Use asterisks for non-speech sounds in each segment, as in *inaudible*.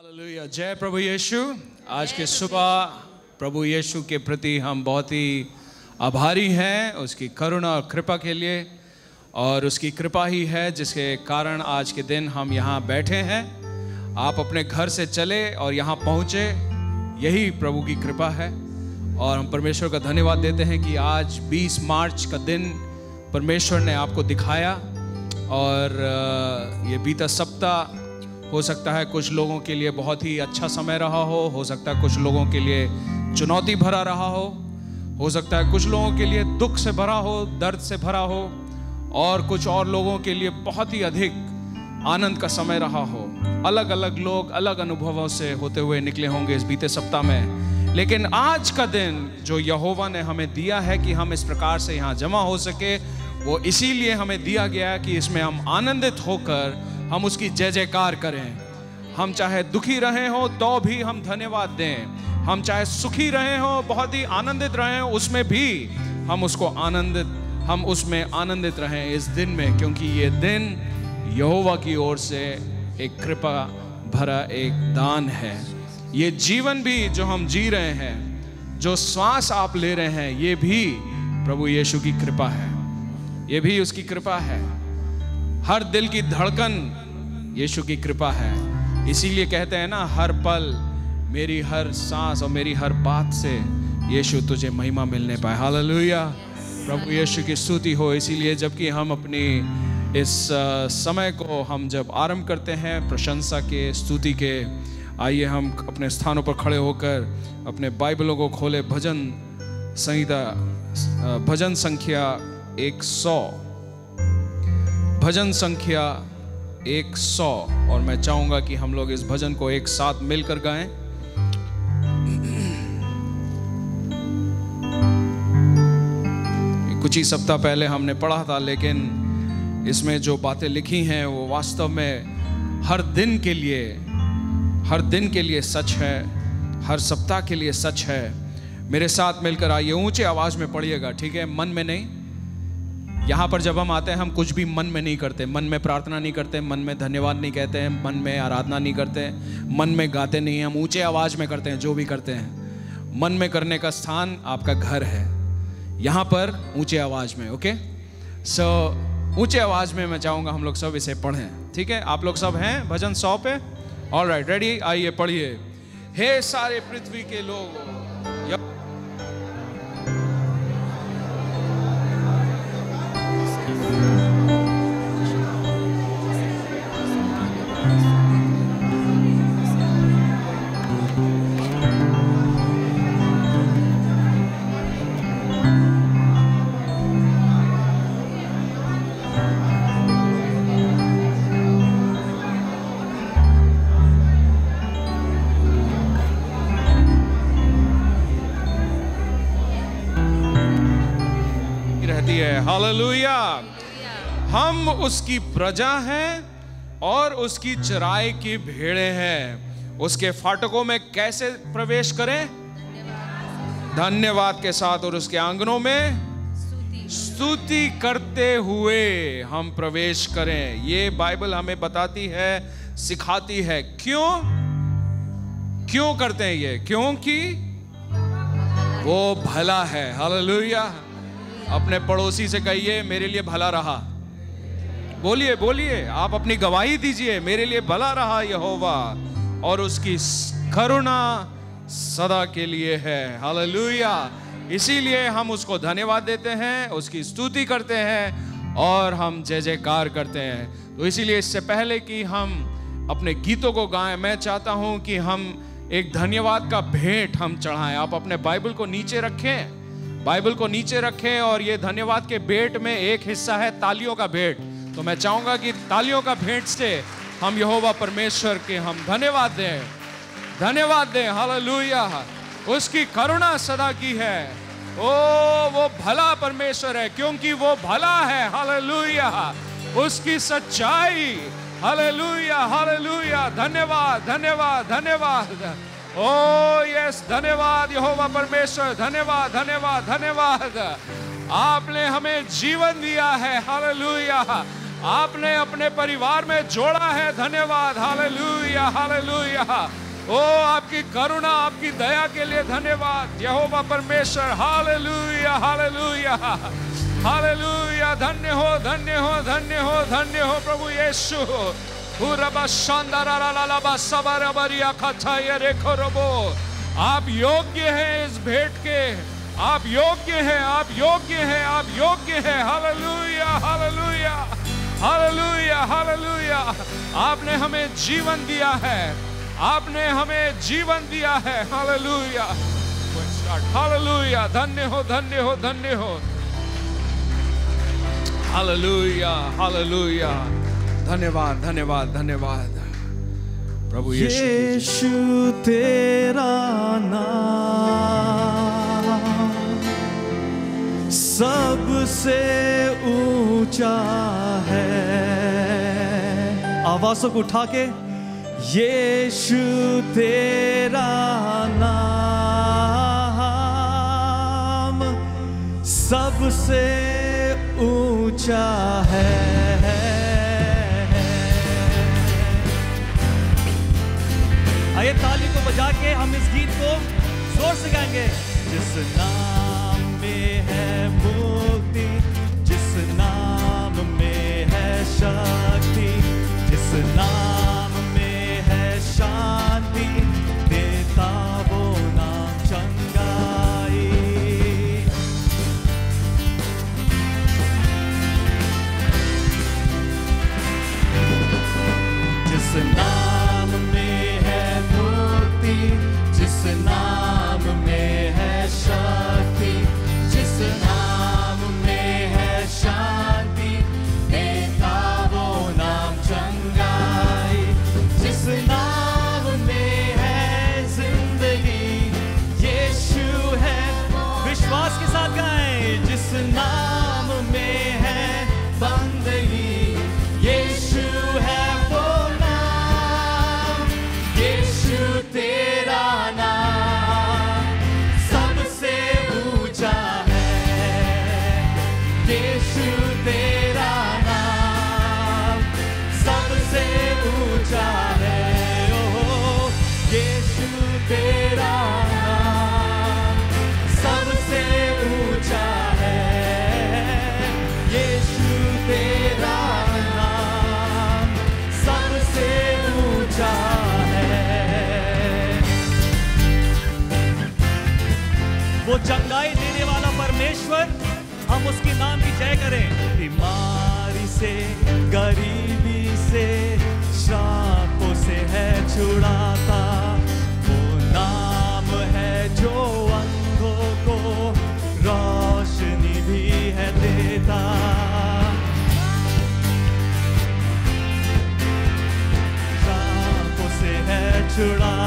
Hallelujah जय प्रभु यीशु। आज के सुबह प्रभु यीशु के प्रति हम बहुत ही आभारी हैं उसकी करुणा और कृपा के लिए और उसकी कृपा ही है जिसके कारण आज के दिन हम यहाँ बैठे हैं। आप अपने घर से चले और यहाँ पहुँचे यही प्रभु की कृपा है। और हम परमेश्वर का धन्यवाद देते हैं कि आज 20 मार्च का दिन परमेश्वर ने आपको दिखाया और ये बीता सप्ताह हो सकता है कुछ लोगों के लिए बहुत ही अच्छा समय रहा हो हो सकता है कुछ लोगों के लिए चुनौती भरा रहा हो हो सकता है कुछ लोगों के लिए दुख से भरा हो, दर्द से भरा हो, और कुछ और लोगों के लिए बहुत ही अधिक आनंद का समय रहा हो। अलग अलग लोग अलग अनुभवों से होते हुए निकले होंगे इस बीते सप्ताह में। लेकिन आज का दिन जो यहोवा ने हमें दिया है कि हम इस प्रकार से यहाँ जमा हो सके, वो इसीलिए हमें दिया गया कि इसमें हम आनंदित होकर हम उसकी जय जयकार करें। हम चाहे दुखी रहे हो तो भी हम धन्यवाद दें। हम चाहे सुखी रहे हो, बहुत ही आनंदित रहे हो उसमें भी हम उसको आनंदित, हम उसमें आनंदित रहें इस दिन में, क्योंकि ये दिन यहोवा की ओर से एक कृपा भरा एक दान है। ये जीवन भी जो हम जी रहे हैं, जो श्वास आप ले रहे हैं, ये भी प्रभु यीशु की कृपा है। ये भी उसकी कृपा है। हर दिल की धड़कन यीशु की कृपा है। इसीलिए कहते हैं ना, हर पल मेरी हर सांस और मेरी हर बात से यीशु तुझे महिमा मिलने पाए। हालेलुया। प्रभु यीशु की स्तुति हो। इसीलिए जबकि हम अपनी इस समय को हम जब आरंभ करते हैं, प्रशंसा के, स्तुति के, आइए हम अपने स्थानों पर खड़े होकर अपने बाइबलों को खोले। भजन संहिता भजन संख्या एक सौ। भजन संख्या एक सौ। और मैं चाहूँगा कि हम लोग इस भजन को एक साथ मिलकर गाएँ। कुछ ही सप्ताह पहले हमने पढ़ा था, लेकिन इसमें जो बातें लिखी हैं, वो वास्तव में हर दिन के लिए, हर दिन के लिए सच है, हर सप्ताह के लिए सच है। मेरे साथ मिलकर आइए, ऊँचे आवाज़ में पढ़िएगा, ठीक है? मन में नहीं? यहाँ पर जब हम आते हैं, हम कुछ भी मन में नहीं करते। मन में प्रार्थना नहीं करते, मन में धन्यवाद नहीं कहते हैं, मन में आराधना नहीं करते मन में गाते नहीं हम ऊँचे आवाज़ में करते हैं, जो भी करते हैं। मन में करने का स्थान आपका घर है। यहाँ पर ऊँचे आवाज़ में, ओके? सो ऊँचे आवाज़ में मैं चाहूँगा हम लोग सब इसे पढ़ें, ठीक है? आप लोग सब हैं? भजन सौ पे? ऑल राइट रेडी आइए, पढ़िए। हे सारे पृथ्वी के लोग हालेलुया। हम उसकी प्रजा हैं और उसकी चराय की भेड़े हैं। उसके फाटकों में कैसे प्रवेश करें? धन्यवाद। के साथ और उसके आंगनों में स्तुति करते हुए हम प्रवेश करें। ये बाइबल हमें बताती है सिखाती है। क्यों? क्यों करते हैं ये? क्योंकि वो भला है। हालेलुया। अपने पड़ोसी से कहिए, मेरे लिए भला रहा। बोलिए बोलिए, आप अपनी गवाही दीजिए, मेरे लिए भला रहा यहोवा, और उसकी करुणा सदा के लिए है। हालेलुया। इसीलिए हम उसको धन्यवाद देते हैं, उसकी स्तुति करते हैं, और हम जय जयकार करते हैं। तो इसीलिए इससे पहले कि हम अपने गीतों को गाएँ, मैं चाहता हूँ कि हम एक धन्यवाद का भेंट हम चढ़ाएँ। आप अपने बाइबल को नीचे रखें। बाइबल को नीचे रखें और ये धन्यवाद के भेंट में एक हिस्सा है, तालियों का भेंट तो मैं चाहूँगा कि तालियों का भेंट से हम यहोवा परमेश्वर के हम धन्यवाद दें। धन्यवाद दें, हालेलुया। उसकी करुणा सदा की है। ओ, वो भला परमेश्वर है, क्योंकि वो भला है, हालेलुया। उसकी सच्चाई, हालेलुया हालेलुया। धन्यवाद धन्यवाद धन्यवाद। ओ यस धन्यवाद, यहोवा परमेश्वर, धन्यवाद धन्यवाद धन्यवाद। आपने हमें जीवन दिया है, हालेलुया। आपने अपने परिवार में जोड़ा है, धन्यवाद, हालेलुया हालेलुया। ओ आपकी करुणा, आपकी दया के लिए धन्यवाद, यहोवा परमेश्वर, हालेलुया हालेलुया। हालेलुया, धन्य हो धन्य हो धन्य हो धन्य हो, प्रभु यीशु। आप योग्य हैं इस भेंट के। आप योग्य हैं, आप योग्य हैं, आप योग्य हैं। Hallelujah hallelujah hallelujah hallelujah. आपने हमें जीवन दिया है। आपने हमें जीवन दिया है। हालेलुया। हालेलुया। धन्य हो धन्य हो धन्य हो। Hallelujah hallelujah. धन्यवाद धन्यवाद धन्यवाद। प्रभु यीशु तेरा नाम सबसे ऊँचा है। आवाजों को उठा के, यीशु तेरा नाम सबसे ऊँचा है। आइए ताली को बजा के हम इस गीत को ज़ोर से गाएँगे। जिस नाम में है मुक्ति जिस नाम में है शक्ति जय करें। बीमारी से, गरीबी से, श्रापों से है छुड़ाता। वो नाम है जो अंधों को रोशनी भी है देता। श्रापों से है छुड़ाता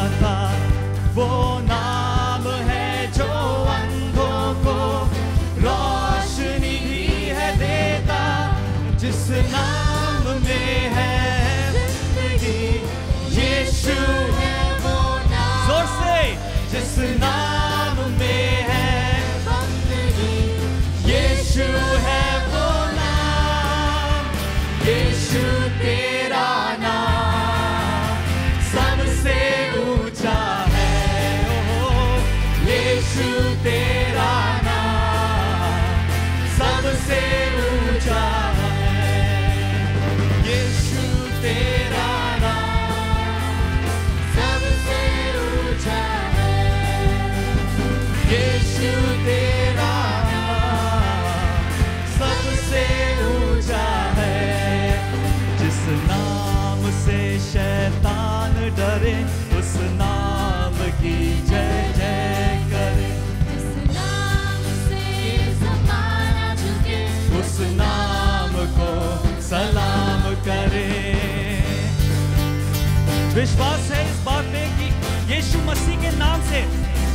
विश्वास है इस बात में कि यीशु मसीह के नाम से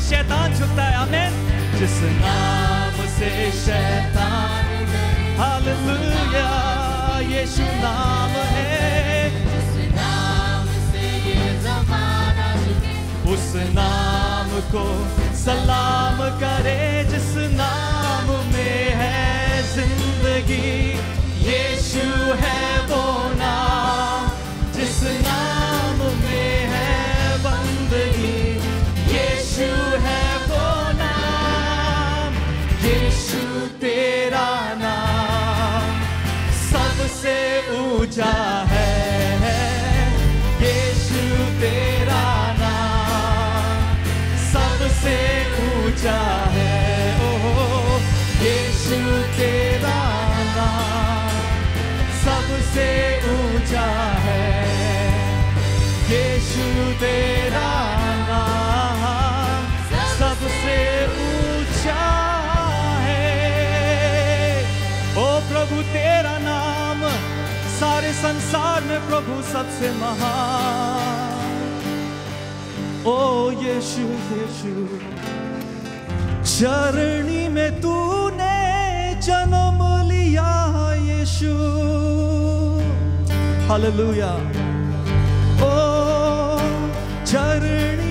शैतान झुकता है। आमीन। जिस नाम से शैतान हालेलुया। यीशु नाम है। जिस नाम को सलाम करे, जिस नाम में है ज़िंदगी, यीशु है वो नाम। जिस नाम में है बंदगी, यीशु है वो नाम। यीशु तेरा नाम, सबसे ऊँचा से ऊँचा है। यीशु तेरा नाम सबसे ऊँचा है। ओ प्रभु, तेरा नाम सारे संसार में प्रभु सबसे महान। ओ यीशु यीशु, चरणी में तूने जन्म लिया, यीशु। Hallelujah. Oh, journey.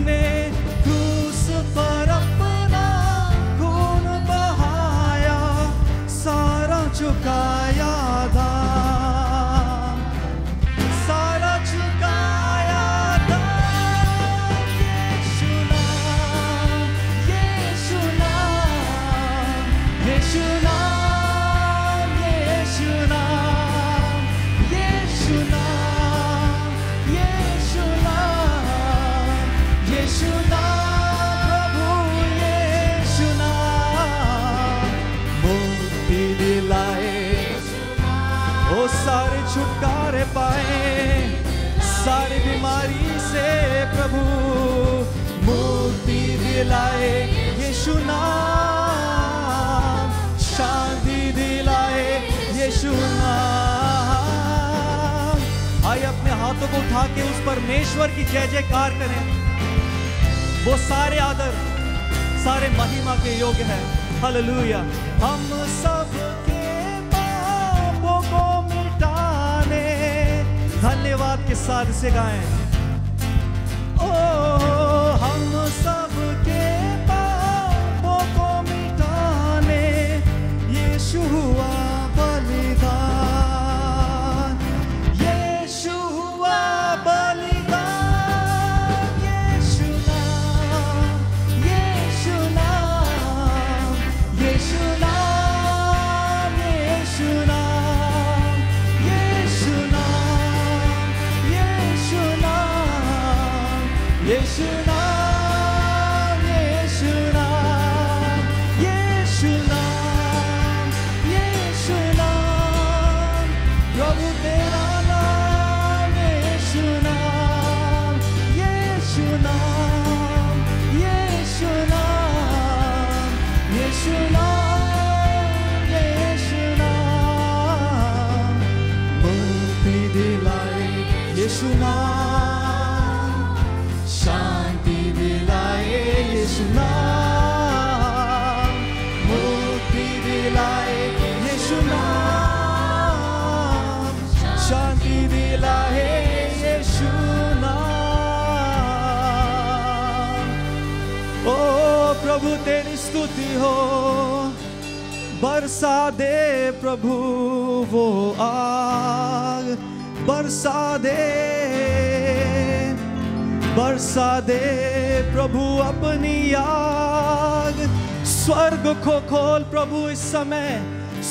ne दिलाए यीशु नाम। शांति दिलाए यीशु नाम। आइए अपने हाथों को उठा के उस परमेश्वर की जय जयकार करें। वो सारे आदर, सारे महिमा के योग्य है। हालेलुया। हम सब के पापों को मिटाने, धन्यवाद के साथ से गाएँ। ओ, हम सब you who I बरसा दे प्रभु, वो आग। बरसा दे बरसा दे प्रभु अपनी आग। स्वर्ग को खोल प्रभु इस समय,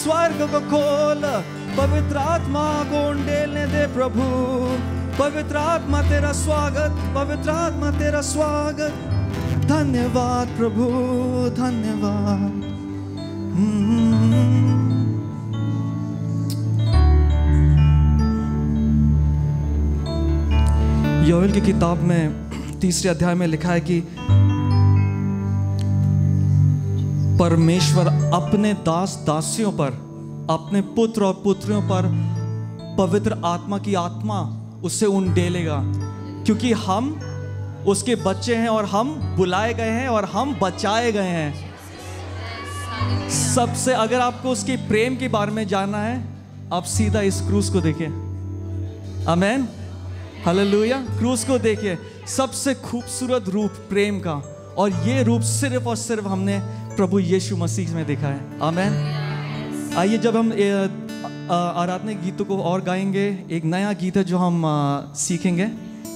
स्वर्ग को खोल। पवित्र आत्मा को उंडेलने दे प्रभु। पवित्र आत्मा तेरा स्वागत, पवित्र आत्मा तेरा स्वागत। धन्यवाद प्रभु, धन्यवाद। योएल की किताब में तीसरे अध्याय में लिखा है कि परमेश्वर अपने दास दासियों पर, अपने पुत्र और पुत्रियों पर पवित्र आत्मा की आत्मा उससे उन डेलेगा। क्योंकि हम उसके बच्चे हैं और हम बुलाए गए हैं और हम बचाए गए हैं। सबसे अगर आपको उसके प्रेम के बारे में जानना है, आप सीधा इस क्रूस को देखिए। अमेन हालेलुया क्रूस को देखिए। सबसे खूबसूरत रूप प्रेम का, और ये रूप सिर्फ़ और सिर्फ़ हमने प्रभु यीशु मसीह में देखा है। आमेन आइए, जब हम आराधना गीतों को और गाएँगे, एक नया गीत है जो हम सीखेंगे,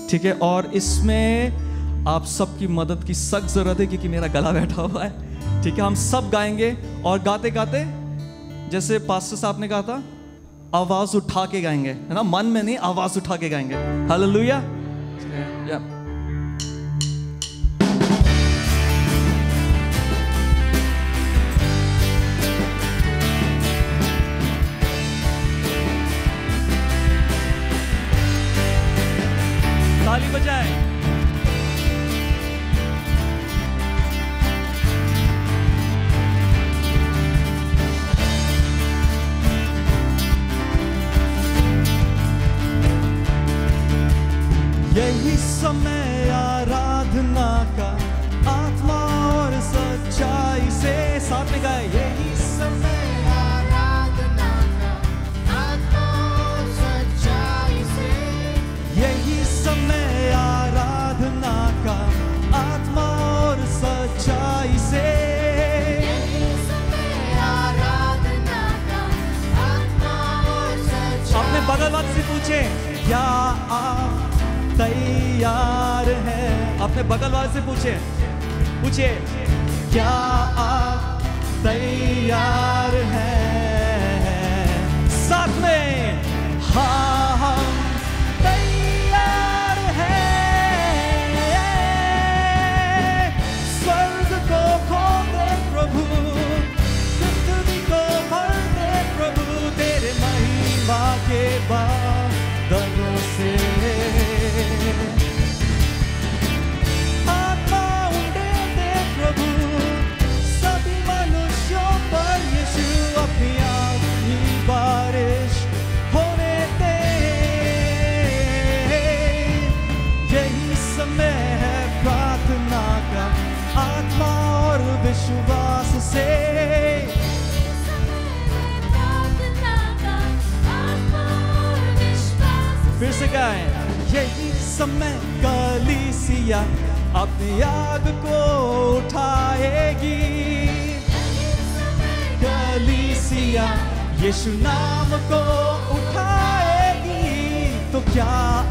ठीक है? और इसमें आप सबकी मदद की सख्त ज़रूरत है, क्योंकि मेरा गला बैठा हुआ है। ठीक है, हम सब गाएँगे और गाते गाते, जैसे पास्टर साहब ने कहा था, आवाज़ उठा के गाएँगे, है ना? मन में नहीं, आवाज़ उठा के गाएँगे। हेलो लुया ताली क्या आप तैयार हैं? अपने बगल वाले से पूछे। पूछे क्या आप तैयार हैं? साथ में। हा हम फिर से गाएँ। यही समय कलीसिया अपनी आग को उठाएगी। कलीसिया यीशु नाम को उठाएगी। तो क्या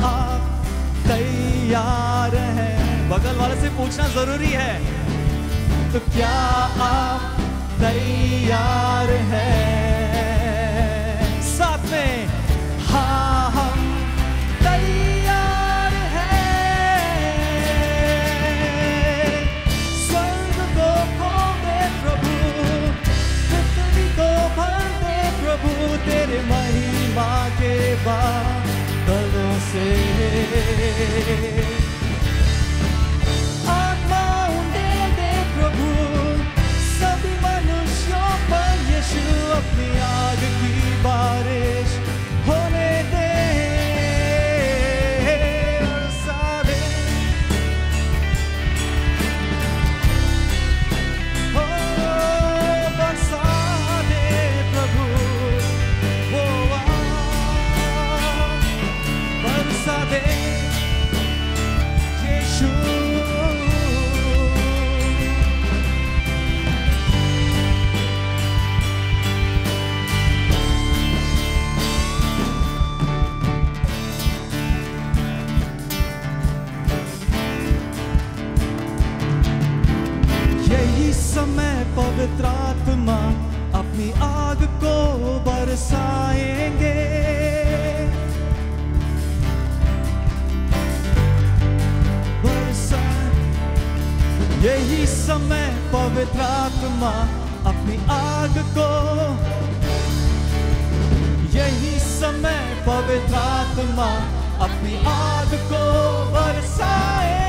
आप तैयार हैं? बगल वाले से पूछना ज़रूरी है। तो क्या आप तैयार हैं? साथ में हाँ हम तैयार हैं। स्वर्ग को खोल प्रभु, पृथ्वी को भर दे प्रभु, तेरे महिमा के बादलों से। अपनी आग को बरसाएँगे। बरसा। यही समय पवित्र आत्मा अपनी आग को। यही समय पवित्र आत्मा अपनी आग को बरसाएँगे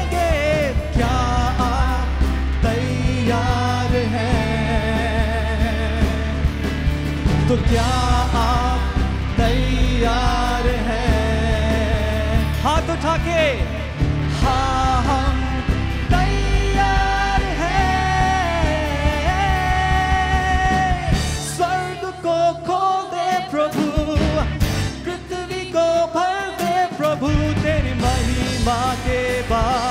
तो क्या आप तैयार हैं? हाथ उठा के। हाँ हम तैयार हैं। स्वर्ग को खोल दे प्रभु, पृथ्वी को भर दे प्रभु, तेरी महिमा के बादलों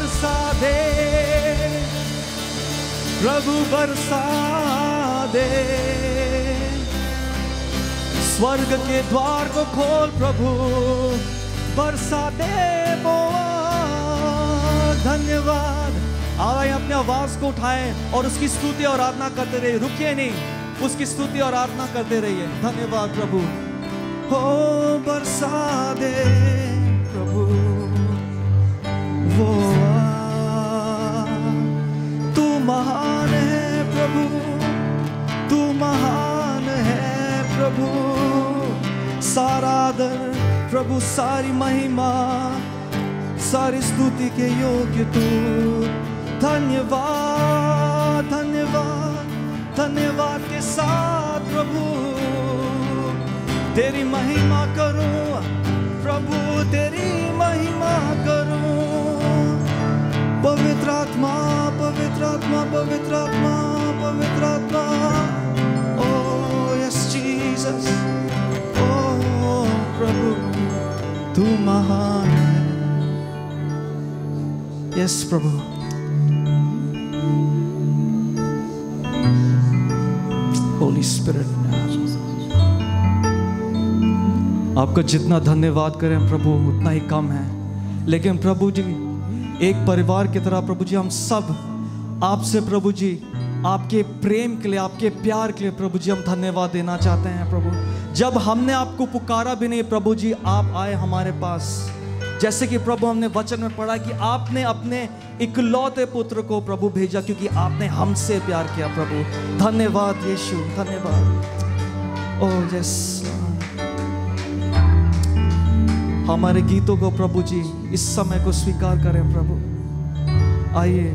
बरसा दे प्रभु बरसा दे स्वर्ग के द्वार को खोल प्रभु बरसा दे धन्यवाद। आवाज़ अपने आवाज़ को उठाए और उसकी स्तुति और आराधना करते रहिए। रुकिए नहीं, उसकी स्तुति और आराधना करते रहिए। धन्यवाद प्रभु। हो बरसा दे प्रभु, वो महान है प्रभु, तू महान है प्रभु। सारा आदर, प्रभु, सारी महिमा, सारी स्तुति के योग्य तू। धन्यवाद धन्यवाद धन्यवाद के साथ प्रभु। तेरी महिमा करूँ, प्रभु, तेरी महिमा करूँ। पवित्र आत्मा पवित्र आत्मा पवित्र आत्मा पवित्र आत्मा ओ, यस जीसस। ओ, प्रभु, तू महान यस प्रभु। होली स्पिरिट आपका जितना धन्यवाद करें प्रभु, उतना ही कम है। लेकिन प्रभु जी एक परिवार की तरह, प्रभु जी, हम सब आपसे, प्रभु जी, आपके प्रेम के लिए, आपके प्यार के लिए, प्रभु जी, हम धन्यवाद देना चाहते हैं, प्रभु। जब हमने आपको पुकारा भी नहीं, प्रभु जी, आप आए हमारे पास। जैसे कि प्रभु, हमने वचन में पढ़ा कि आपने अपने इकलौते पुत्र को, प्रभु, भेजा क्योंकि आपने हमसे प्यार किया, प्रभु। धन्यवाद, यीशु, धन्यवाद। ओ यस हमारे गीतों को प्रभु जी इस समय को स्वीकार करें प्रभु। आइए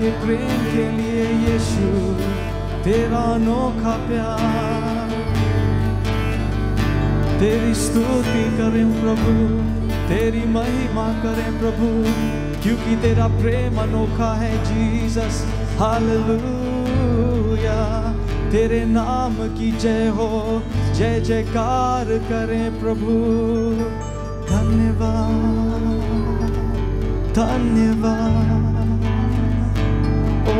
के प्रेम के लिए यीशु, तेरा अनोखा प्यार। तेरी स्तुति करें प्रभु, तेरी महिमा करें प्रभु, क्योंकि तेरा प्रेम अनोखा है, जीसस। हालेलुया। तेरे नाम की जय हो, जय जयकार करें प्रभु। धन्यवाद धन्यवाद। ओ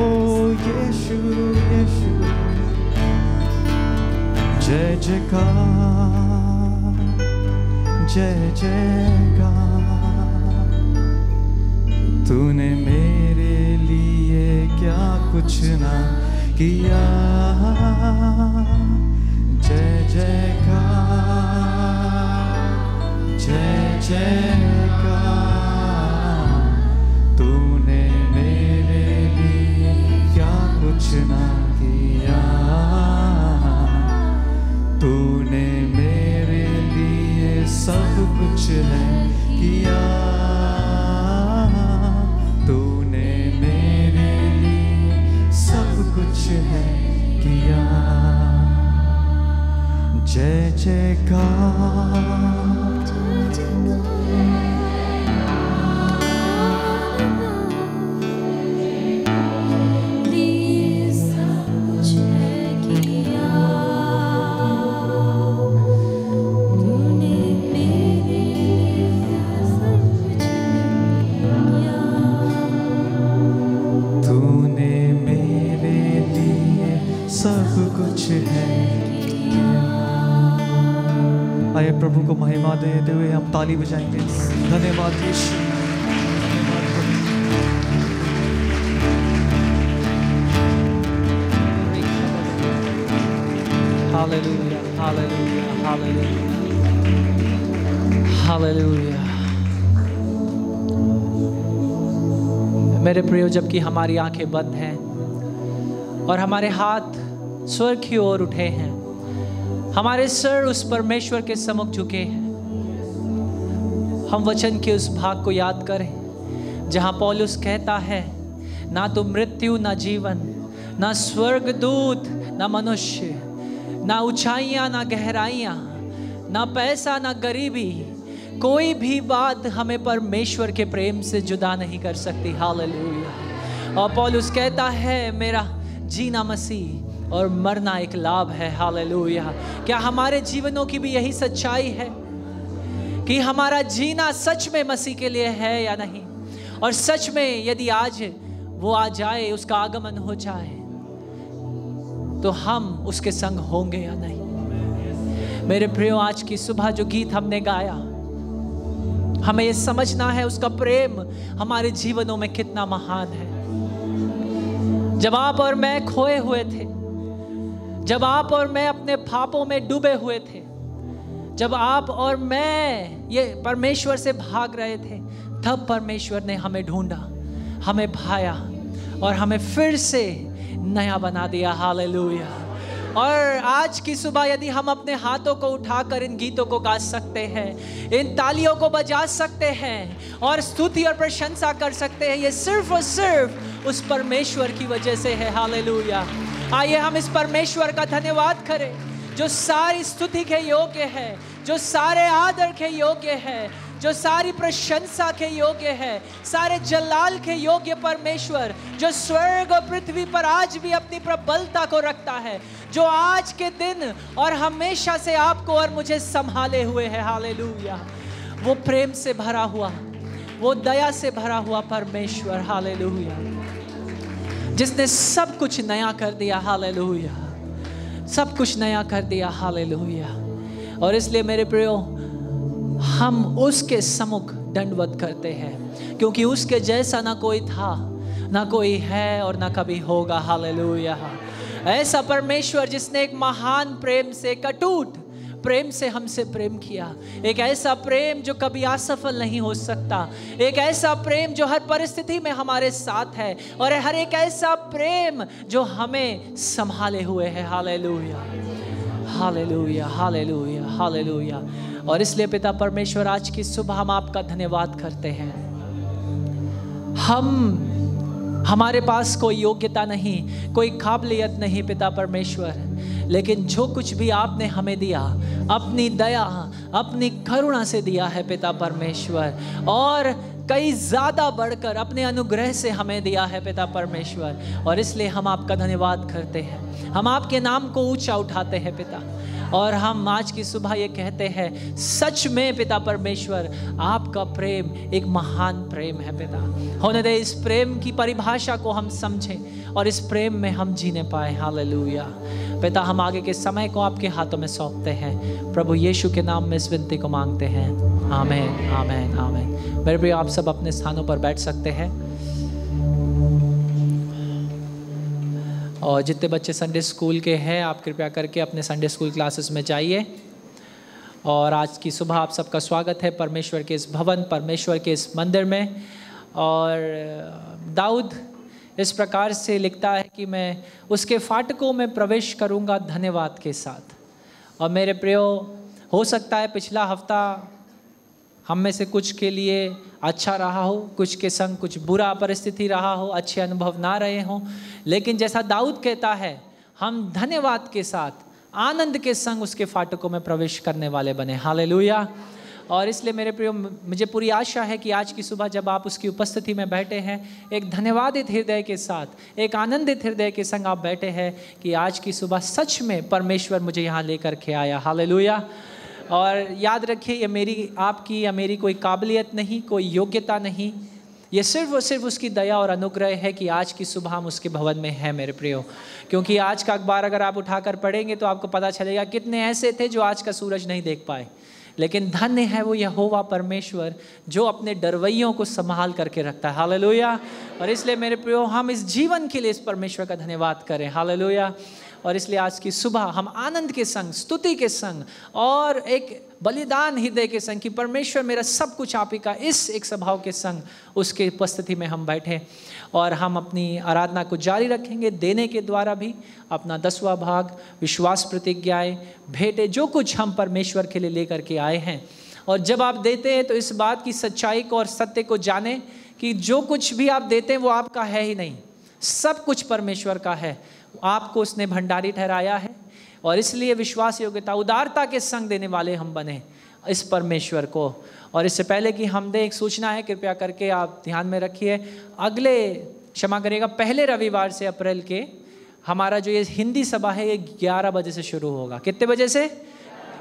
यीशु जय जय जयकार तूने मेरे लिए क्या कुछ ना किया? जय जयकार जय जयकार। कुछ ना किया। तूने मेरे लिए सब कुछ है किया। तूने मेरे लिए सब कुछ है किया। जय जयकार। महिमा देते हुए हम ताली बजाएँगे धन्यवाद यीशु धन्यवाद। Hallelujah, hallelujah, hallelujah. Hallelujah. मेरे प्रियो जबकि हमारी आँखें बंद हैं और हमारे हाथ स्वर्ग की ओर उठे हैं हमारे सर उस परमेश्वर के सम्मुख झुके हैं हम वचन के उस भाग को याद करें, जहाँ पॉलुस कहता है, ना तो मृत्यु, ना जीवन, ना स्वर्ग दूत, ना मनुष्य, ना ऊंचाइयाँ, ना गहराइयाँ, ना पैसा, ना गरीबी, कोई भी बात हमें परमेश्वर के प्रेम से जुदा नहीं कर सकती। हालेलुया। और पॉलुस कहता है, मेरा जीना मसीह और मरना एक लाभ है। हालेलुया। क्या हमारे जीवनों की भी यही सच्चाई है? कि हमारा जीना सच में मसीह के लिए है या नहीं? और सच में यदि आज वो आ जाए, उसका आगमन हो जाए तो हम उसके संग होंगे या नहीं? मेरे प्रियो, आज की सुबह जो गीत हमने गाया, हमें ये समझना है उसका प्रेम हमारे जीवनों में कितना महान है। जब आप और मैं खोए हुए थे, जब आप और मैं अपने पापों में डूबे हुए थे जब आप और मैं ये परमेश्वर से भाग रहे थे, तब परमेश्वर ने हमें ढूंढा, हमें भाया और हमें फिर से नया बना दिया। हालेलुया। और आज की सुबह यदि हम अपने हाथों को उठाकर इन गीतों को गा सकते हैं, इन तालियों को बजा सकते हैं और स्तुति और प्रशंसा कर सकते हैं, ये सिर्फ़ और सिर्फ़ उस परमेश्वर की वजह से है। हालेलुया। आइए हम इस परमेश्वर का धन्यवाद करें। जो सारी स्तुति के योग्य है, जो सारे आदर के योग्य है, जो सारी प्रशंसा के योग्य है, सारे जलाल के योग्य परमेश्वर, जो स्वर्ग और पृथ्वी पर आज भी अपनी प्रबलता को रखता है, जो आज के दिन और हमेशा से आपको और मुझे संभाले हुए है। हालेलुया। वो प्रेम से भरा हुआ, वो दया से भरा हुआ परमेश्वर। हालेलुया। जिसने सब कुछ नया कर दिया। हालेलुया। सब कुछ नया कर दिया। हाल और इसलिए मेरे प्रियो, हम उसके समुख दंडवत करते हैं, क्योंकि उसके जैसा ना कोई था, ना कोई है और ना कभी होगा। हाल ऐसा परमेश्वर जिसने एक महान प्रेम से कटूट प्रेम से हमसे प्रेम किया। एक ऐसा प्रेम जो कभी असफल नहीं हो सकता। एक ऐसा प्रेम जो हर परिस्थिति में हमारे साथ है और हर एक ऐसा प्रेम जो हमें संभाले हुए है। हालेलुया। Hallelujah hallelujah hallelujah. और इसलिए पिता परमेश्वर, आज की सुबह हम आपका धन्यवाद करते हैं। हम, हमारे पास कोई योग्यता नहीं, कोई काबिलियत नहीं पिता परमेश्वर। लेकिन जो कुछ भी आपने हमें दिया, अपनी दया, अपनी करुणा से दिया है पिता परमेश्वर, और कई ज़्यादा बढ़कर अपने अनुग्रह से हमें दिया है पिता परमेश्वर, और इसलिए हम आपका धन्यवाद करते हैं। हम आपके नाम को ऊँचा उठाते हैं पिता, और हम आज की सुबह ये कहते हैं, सच में पिता परमेश्वर, आपका प्रेम एक महान प्रेम है पिता। होने दे, इस प्रेम की परिभाषा को हम समझें। और इस प्रेम में हम जीने पाए। हालेलुया। पिता, हम आगे के समय को आपके हाथों में सौंपते हैं। प्रभु यीशु के नाम में इस विनती को मांगते हैं। आमेन आमेन आमेन। मेरे प्रिय, आप सब अपने स्थानों पर बैठ सकते हैं। और जितने बच्चे संडे स्कूल के हैं, आप कृपया करके अपने संडे स्कूल क्लासेस में जाइए। और आज की सुबह आप सबका स्वागत है परमेश्वर के इस भवन, परमेश्वर के इस मंदिर में। और, दाऊद इस प्रकार से लिखता है कि मैं उसके फाटकों में प्रवेश करूँगा धन्यवाद के साथ। और मेरे प्रियो, हो सकता है पिछला हफ़्ता हम में से कुछ के लिए अच्छा रहा हो, कुछ के संग कुछ बुरा परिस्थिति रहा हो, अच्छे अनुभव ना रहे हों। लेकिन जैसा दाऊद कहता है, हम धन्यवाद के साथ, आनंद के संग उसके फाटकों में प्रवेश करने वाले बने। हालेलुया। और इसलिए मेरे प्रियो मुझे पूरी आशा है कि आज की सुबह जब आप उसकी उपस्थिति में बैठे हैं, एक धन्यवादित हृदय के साथ, एक आनंदित हृदय के संग आप बैठे हैं कि आज की सुबह सच में परमेश्वर मुझे यहाँ लेकर के आया। हालेलुया। और याद रखिए, ये मेरी, आपकी या मेरी कोई काबिलियत नहीं, कोई योग्यता नहीं। ये सिर्फ़ और सिर्फ़ उसकी दया और अनुग्रह है कि आज की सुबह हम उसके भवन में हैं, मेरे प्रियो। क्योंकि आज का अखबार अगर आप उठाकर पढ़ेंगे तो आपको पता चलेगा कितने ऐसे थे जो आज का सूरज नहीं देख पाए। लेकिन धन्य है वो यहोवा परमेश्वर जो अपने डरवैयों को संभाल करके रखता है। हालेलुया। और इसलिए मेरे प्रियो, हम इस जीवन के लिए इस परमेश्वर का धन्यवाद करें। हालेलुया। और इसलिए आज की सुबह हम आनंद के संग, स्तुति के संग और एक बलिदान हृदय के संग कि परमेश्वर मेरा सब कुछ आप ही का इस एक स्वभाव के संग उसके उपस्थिति में हम बैठे और हम अपनी आराधना को जारी रखेंगे, देने के द्वारा भी अपना दसवा भाग, विश्वास प्रतिज्ञाएँ, भेंटे, जो कुछ हम परमेश्वर के लिए लेकर के आए हैं। और जब आप देते हैं तो इस बात की सच्चाई को और सत्य को जाने कि जो कुछ भी आप देते हैं वो आपका है ही नहीं, सब कुछ परमेश्वर का है। आपको उसने भंडारी ठहराया है और इसलिए विश्वास योग्यता, उदारता के संग देने वाले हम बने इस परमेश्वर को। और इससे पहले कि हम दें, एक सूचना है, कृपया करके आप ध्यान में रखिए। अगले, क्षमा करिएगा, पहले रविवार से अप्रैल के हमारा जो ये हिंदी सभा है, ये 11 बजे से शुरू होगा। कितने बजे से?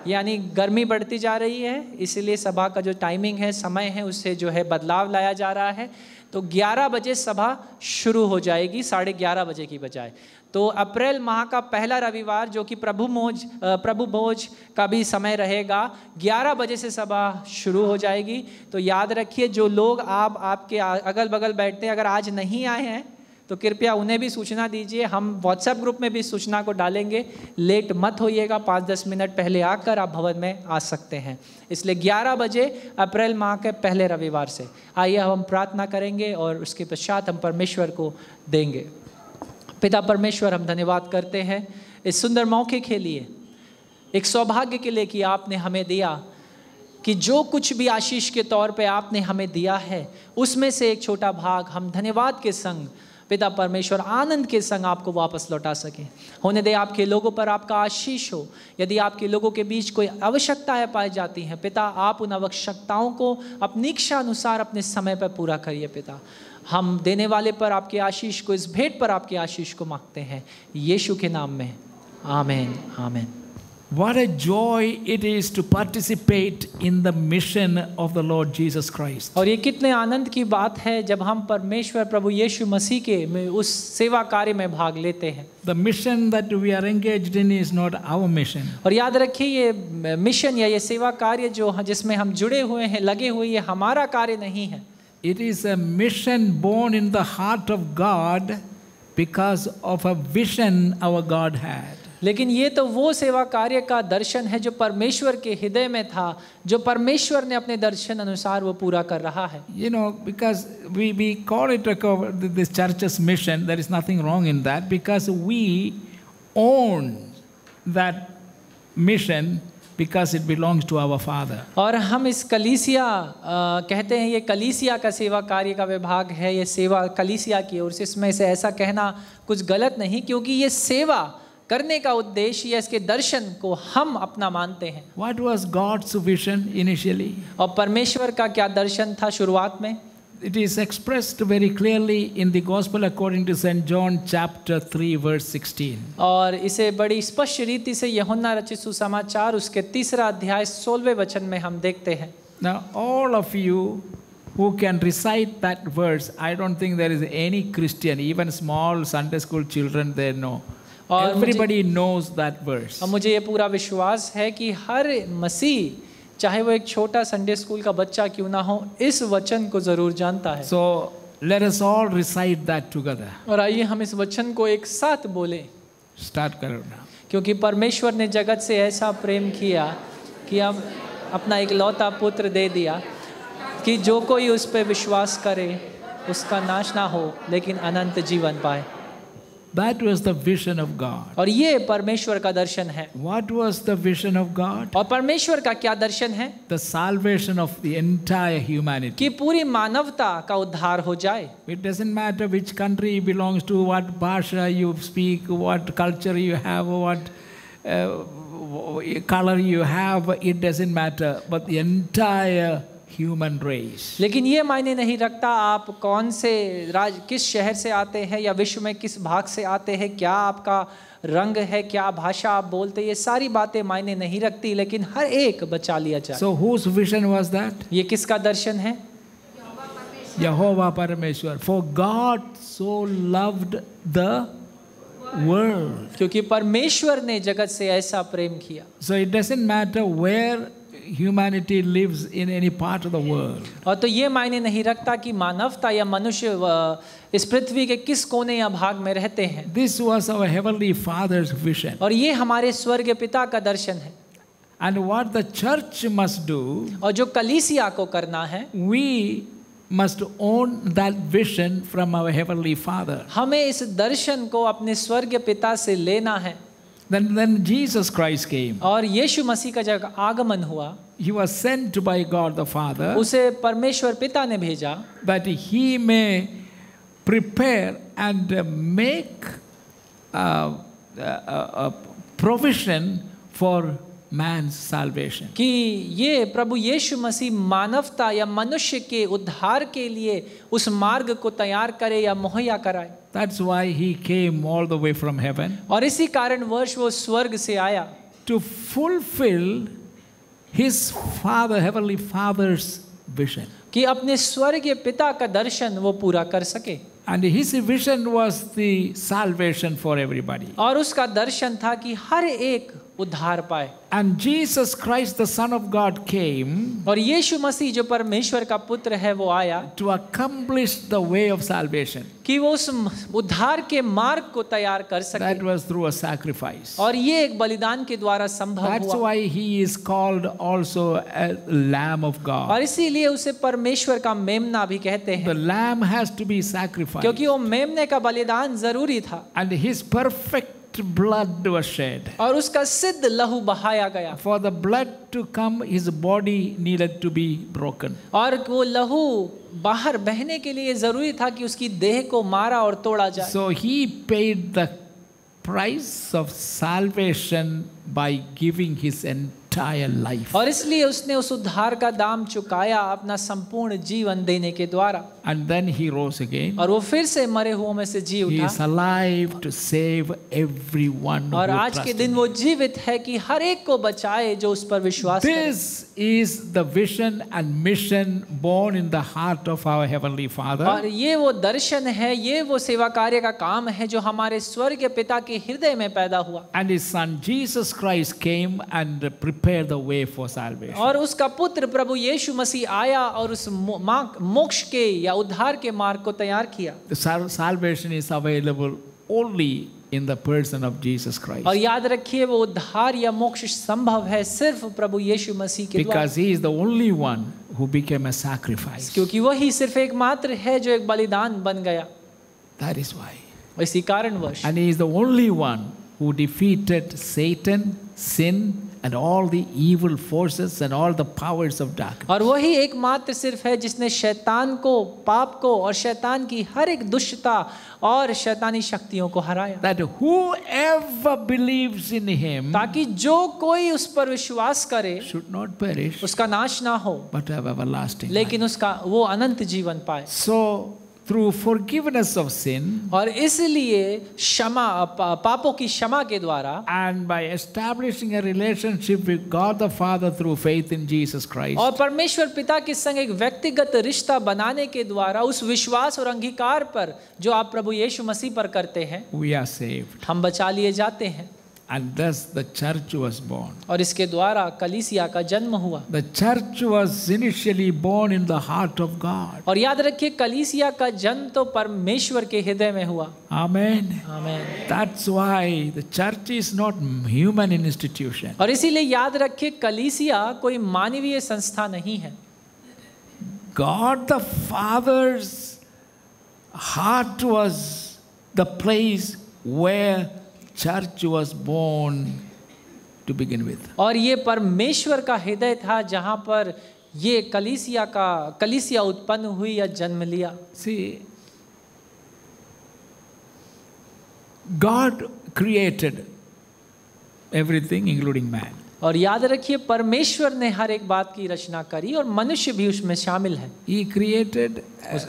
यानी गर्मी बढ़ती जा रही है, इसलिए सभा का जो टाइमिंग है, समय है, उससे जो है बदलाव लाया जा रहा है। तो 11 बजे सभा शुरू हो जाएगी, साढ़े ग्यारह बजे की बजाय। तो अप्रैल माह का पहला रविवार, जो कि प्रभु मोज प्रभु भोज का भी समय रहेगा 11 बजे से सभा शुरू हो जाएगी। तो याद रखिए, जो लोग आप, आपके अगल बगल बैठते हैं, अगर आज नहीं आए हैं तो कृपया उन्हें भी सूचना दीजिए, हम व्हाट्सएप ग्रुप में भी सूचना को डालेंगे। लेट मत होइएगा पाँच दस मिनट पहले आकर आप भवन में आ सकते हैं। इसलिए 11 बजे अप्रैल माह के पहले रविवार से आइए, हम प्रार्थना करेंगे और उसके पश्चात हम परमेश्वर को देंगे। पिता परमेश्वर, हम धन्यवाद करते हैं इस सुंदर मौके के लिए। एक सौभाग्य के लिए कि आपने हमें दिया कि जो कुछ भी आशीष के तौर पे आपने हमें दिया है, उसमें से एक छोटा भाग हम धन्यवाद के संग पिता परमेश्वर आनंद के संग आपको वापस लौटा सके। होने दे, आपके लोगों पर आपका आशीष हो। यदि आपके लोगों के बीच कोई आवश्यकताएँ पाई जाती हैं, पिता, आप उन आवश्यकताओं को अपनी इच्छा अनुसार अपने समय पर पूरा करिए, पिता। हम देने वाले पर आपके आशीष को, इस भेंट पर आपके आशीष को मांगते हैं। यीशु के नाम में। आमेन। आमेन। What a joy it is to participate in the mission of the Lord Jesus Christ. और ये कितने आनंद की बात है जब हम परमेश्वर प्रभु यीशु मसीह के में उस सेवा कार्य में भाग लेते हैं The mission that we are engaged in is not our mission. और याद रखिए ये मिशन या ये सेवा कार्य जो जिसमें हम जुड़े हुए हैं लगे हुए ये हमारा कार्य नहीं है It is a mission born in the heart of God because of a vision our God had. लेकिन ये तो वो सेवा कार्य का दर्शन है जो परमेश्वर के हृदय में था जो परमेश्वर ने अपने दर्शन अनुसार वो पूरा कर रहा है know, because we, we call it a, this church's mission, there is nothing wrong in that because we own that mission because it belongs to our Father. और हम इस कलीसिया कहते हैं ये कलीसिया का सेवा कार्य का विभाग है ये सेवा कलीसिया की से इसमें से ऐसा कहना कुछ गलत नहीं क्योंकि ये सेवा करने का उद्देश्य या इसके दर्शन को हम अपना मानते हैं What was God's vision initially? और परमेश्वर का क्या दर्शन था शुरुआत में It is expressed very clearly in the Gospel according to St. John chapter 3 verse 16. और इसे बड़ी स्पष्ट रीति से यहुन्ना रचित सुसमाचार उसके तीसरा अध्याय सोलवे वचन में हम देखते हैं Now all of you who can recite that verse, I don't think there is any Christian, even small Sunday school children they know. और knows that verse. और मुझे ये पूरा विश्वास है कि हर मसीह चाहे वो एक छोटा संडे स्कूल का बच्चा क्यों ना हो इस वचन को ज़रूर जानता है So let us all recite that together. और आइए हम इस वचन को एक साथ बोलें स्टार्ट करो now. क्योंकि परमेश्वर ने जगत से ऐसा प्रेम किया कि अब अपना एक लौता पुत्र दे दिया कि जो कोई उस पर विश्वास करे उसका नाश ना हो लेकिन अनंत जीवन पाए That was the vision of God. और ये परमेश्वर का दर्शन है What was the vision of God? और परमेश्वर का क्या दर्शन है The salvation of the entire humanity. कि पूरी मानवता का उद्धार हो जाए It doesn't matter which country you belongs to, what bhasha you speak, what culture you have, what uh, color you have, it doesn't matter. But the entire human race. लेकिन ये मायने नहीं रखता आप कौन से राज किस शहर से आते हैं या विश्व में किस भाग से आते हैं क्या आपका रंग है क्या भाषा आप बोलते ये सारी बातें मायने नहीं रखती लेकिन हर एक बचा लिया जाए So whose vision was that? ये किसका दर्शन है Jehovah Parameshwar. For God so loved the world. क्योंकि परमेश्वर ने जगत से ऐसा प्रेम किया so it doesn't matter where humanity lives in any part of the world. और तो ये मायने नहीं रखता कि मानवता या मनुष्य अ, इस पृथ्वी के किस कोने या भाग में रहते हैं This was our Heavenly Father's vision. और ये हमारे स्वर्ग पिता का दर्शन है And what the church must do, और जो कलीसिया को करना है we must own that vision from our Heavenly Father. हमें इस दर्शन को अपने स्वर्ग पिता से लेना है Then, then Jesus Christ came. और यीशु मसीह का जब आगमन हुआ He was sent by God the Father उसे परमेश्वर पिता ने भेजा that he may prepare and uh, make uh, a, a- a provision for man's salvation. कि ये प्रभु यीशु मसीह मानवता या मनुष्य के उद्धार के लिए उस मार्ग को तैयार करे या मुहैया कराए That's why he came all the way from heaven और इसी कारण वर्ष वो स्वर्ग से आया to fulfill his Father, Heavenly Father's vision. कि अपने स्वर्गीय पिता का दर्शन वो पूरा कर सके And his vision was the salvation for everybody. और उसका दर्शन था कि हर एक उद्धार पाए। And Jesus Christ the son of God came और यीशु मसीह जो परमेश्वर का पुत्र है वो आया to accomplish the way of salvation कि वो उस उद्धार के मार्ग को तैयार कर सके। That was through a sacrifice और ये एक बलिदान के द्वारा संभव हुआ। That's why he is called also a lamb of God और इसीलिए उसे परमेश्वर का मेमना भी कहते हैं। The lamb has to be sacrifice क्योंकि वो मेमने का बलिदान ज़रूरी था। And his perfect blood was shed. और उसका सिद्ध लहू बहाया गया For the blood to come, his body needed to be broken. और वो लहू बाहर बहने के लिए ज़रूरी था कि उसकी देह को मारा और तोड़ा जाए So he paid the price of salvation by giving his entire life. और इसलिए उसने उस उद्धार का दाम चुकाया अपना संपूर्ण जीवन देने के द्वारा And then he rose again. और वो फिर से मरे हुओं में से जी He is alive to save everyone. और आज के दिन वो जीवित है कि हर एक को बचाए जो उस पर विश्वास करे This is the vision and mission born in the heart of our Heavenly Father. और Father. ये वो दर्शन है ये वो सेवा कार्य का काम है जो हमारे स्वर्ग पिता के हृदय में पैदा हुआ And His Son Jesus Christ came and prepared the way for salvation. और उसका पुत्र प्रभु यीशु मसीह आया और उस मोक्ष के या उद्धार के मार्ग को तैयार किया। Salvation is available only in the person of Jesus Christ और याद रखिए वो उद्धार या मोक्ष संभव है सिर्फ़ प्रभु यीशु मसीह के द्वारा। Because he is the only one who became a sacrifice क्योंकि वही सिर्फ़ एकमात्र है जो एक बलिदान बन गया। दैट इज़ व्हाई इसी कारणवश। And he is the only one who defeated Satan sin and all the evil forces and all the powers of darkness. और वही एकमात्र सिर्फ़ है जिसने शैतान को पाप को और शैतान की हर एक दुष्टता और शैतानी शक्तियों को हराया That whoever believes in him ताकि जो कोई उस पर विश्वास करे should not perish उसका नाश ना हो but have everlasting. लेकिन उसका वो अनंत जीवन पाए So, through forgiveness of sin और इसलिए क्षमा पापों की क्षमा के द्वारा and by establishing a relationship with God the Father through faith in Jesus Christ, और परमेश्वर पिता के संग एक व्यक्तिगत रिश्ता बनाने के द्वारा उस विश्वास और अंगीकार पर जो आप प्रभु यीशु मसीह पर करते हैं we are saved. हम बचा लिए जाते हैं And thus the church was born. और इसके द्वारा कलीसिया का जन्म हुआ The church was initially born in the heart of God. और याद रखिए कलीसिया का जन्म तो परमेश्वर के हृदय में हुआ Amen. Amen That's why the church is not human institution. और इसीलिए याद रखिए कलीसिया कोई मानवीय संस्था नहीं है God the Father's heart was the place where church was born to begin with. और ये परमेश्वर का हृदय था जहाँ पर ये कलीसिया का कलीसिया उत्पन्न हुई या जन्म लिया See, God created everything, including man. और याद रखिए परमेश्वर ने हर एक बात की रचना करी और मनुष्य भी उसमें शामिल है He created uh,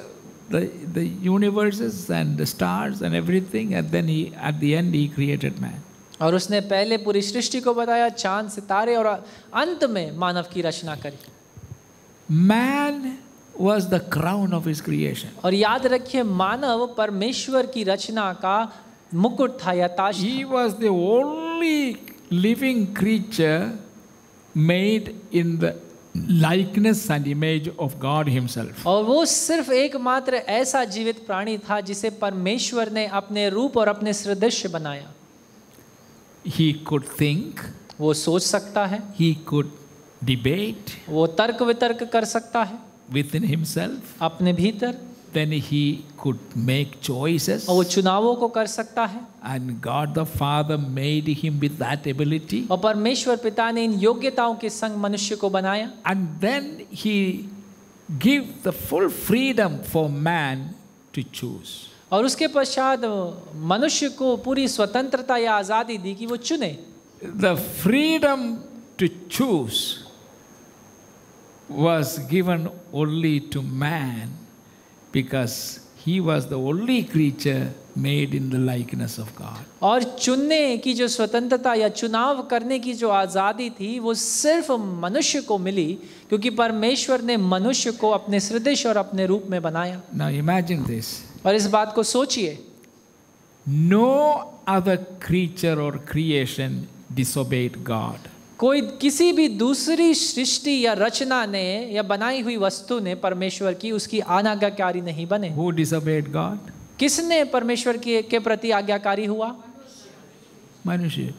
the, the universes and the stars and everything, and then he, at the end, he created man. और उसने पहले पूरी सृष्टि को बताया चाँद सितारे और अंत में मानव की रचना करी Man was the crown of his creation. और याद रखिए मानव परमेश्वर की रचना का मुकुट था या ताज। He was the only living creature made in the likeness and image of God Himself. और वो सिर्फ़ एकमात्र ऐसा जीवित प्राणी था जिसे परमेश्वर ने अपने रूप और अपने सदृश बनाया। He could think, वो सोच सकता है। he could debate वो तर्क वितर्क कर सकता है। within himself, अपने भीतर। Then he could make choices. और वो चुनावों को कर सकता है And God the Father made him with that ability. और परमेश्वर पिता ने इन योग्यताओं के संग मनुष्य को बनाया And then he give the full freedom for man to choose. और उसके पश्चात मनुष्य को पूरी स्वतंत्रता या आज़ादी दी कि वो चुने The freedom to choose was given only to man because he was the only creature made in the likeness of God. और चुनने की जो स्वतंत्रता या चुनाव करने की जो आज़ादी थी वो सिर्फ़ मनुष्य को मिली क्योंकि परमेश्वर ने मनुष्य को अपने सदृश और अपने रूप में बनाया Now imagine this. और इस बात को सोचिए No other creature or creation disobeyed God. कोई किसी भी दूसरी सृष्टि या रचना ने या बनाई हुई वस्तु ने परमेश्वर की उसकी अनाज्ञाकारी नहीं बने Who disobeyed God? किसने परमेश्वर की के प्रति आज्ञाकारी हुआ मनुष्य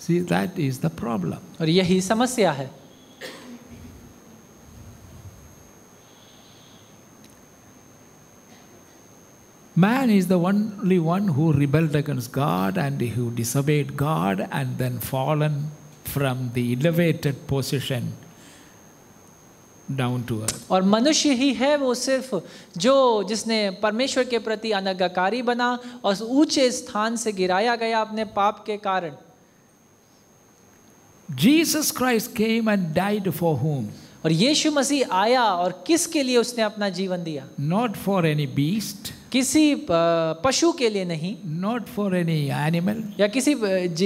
See, that is the problem. और यही समस्या है Man is the only one who rebelled against God and who disobeyed God and then fallen from the elevated position down to earth. और मनुष्य ही है वो सिर्फ जो जिसने परमेश्वर के प्रति अनज्ञाकारी बना और उस ऊंचे स्थान से गिराया गया अपने पाप के कारण Jesus Christ came and died for whom? और यीशु मसीह आया और किसके लिए उसने अपना जीवन दिया Not for any beast, किसी पशु के लिए नहीं। नॉट फॉर एनी एनिमल या किसी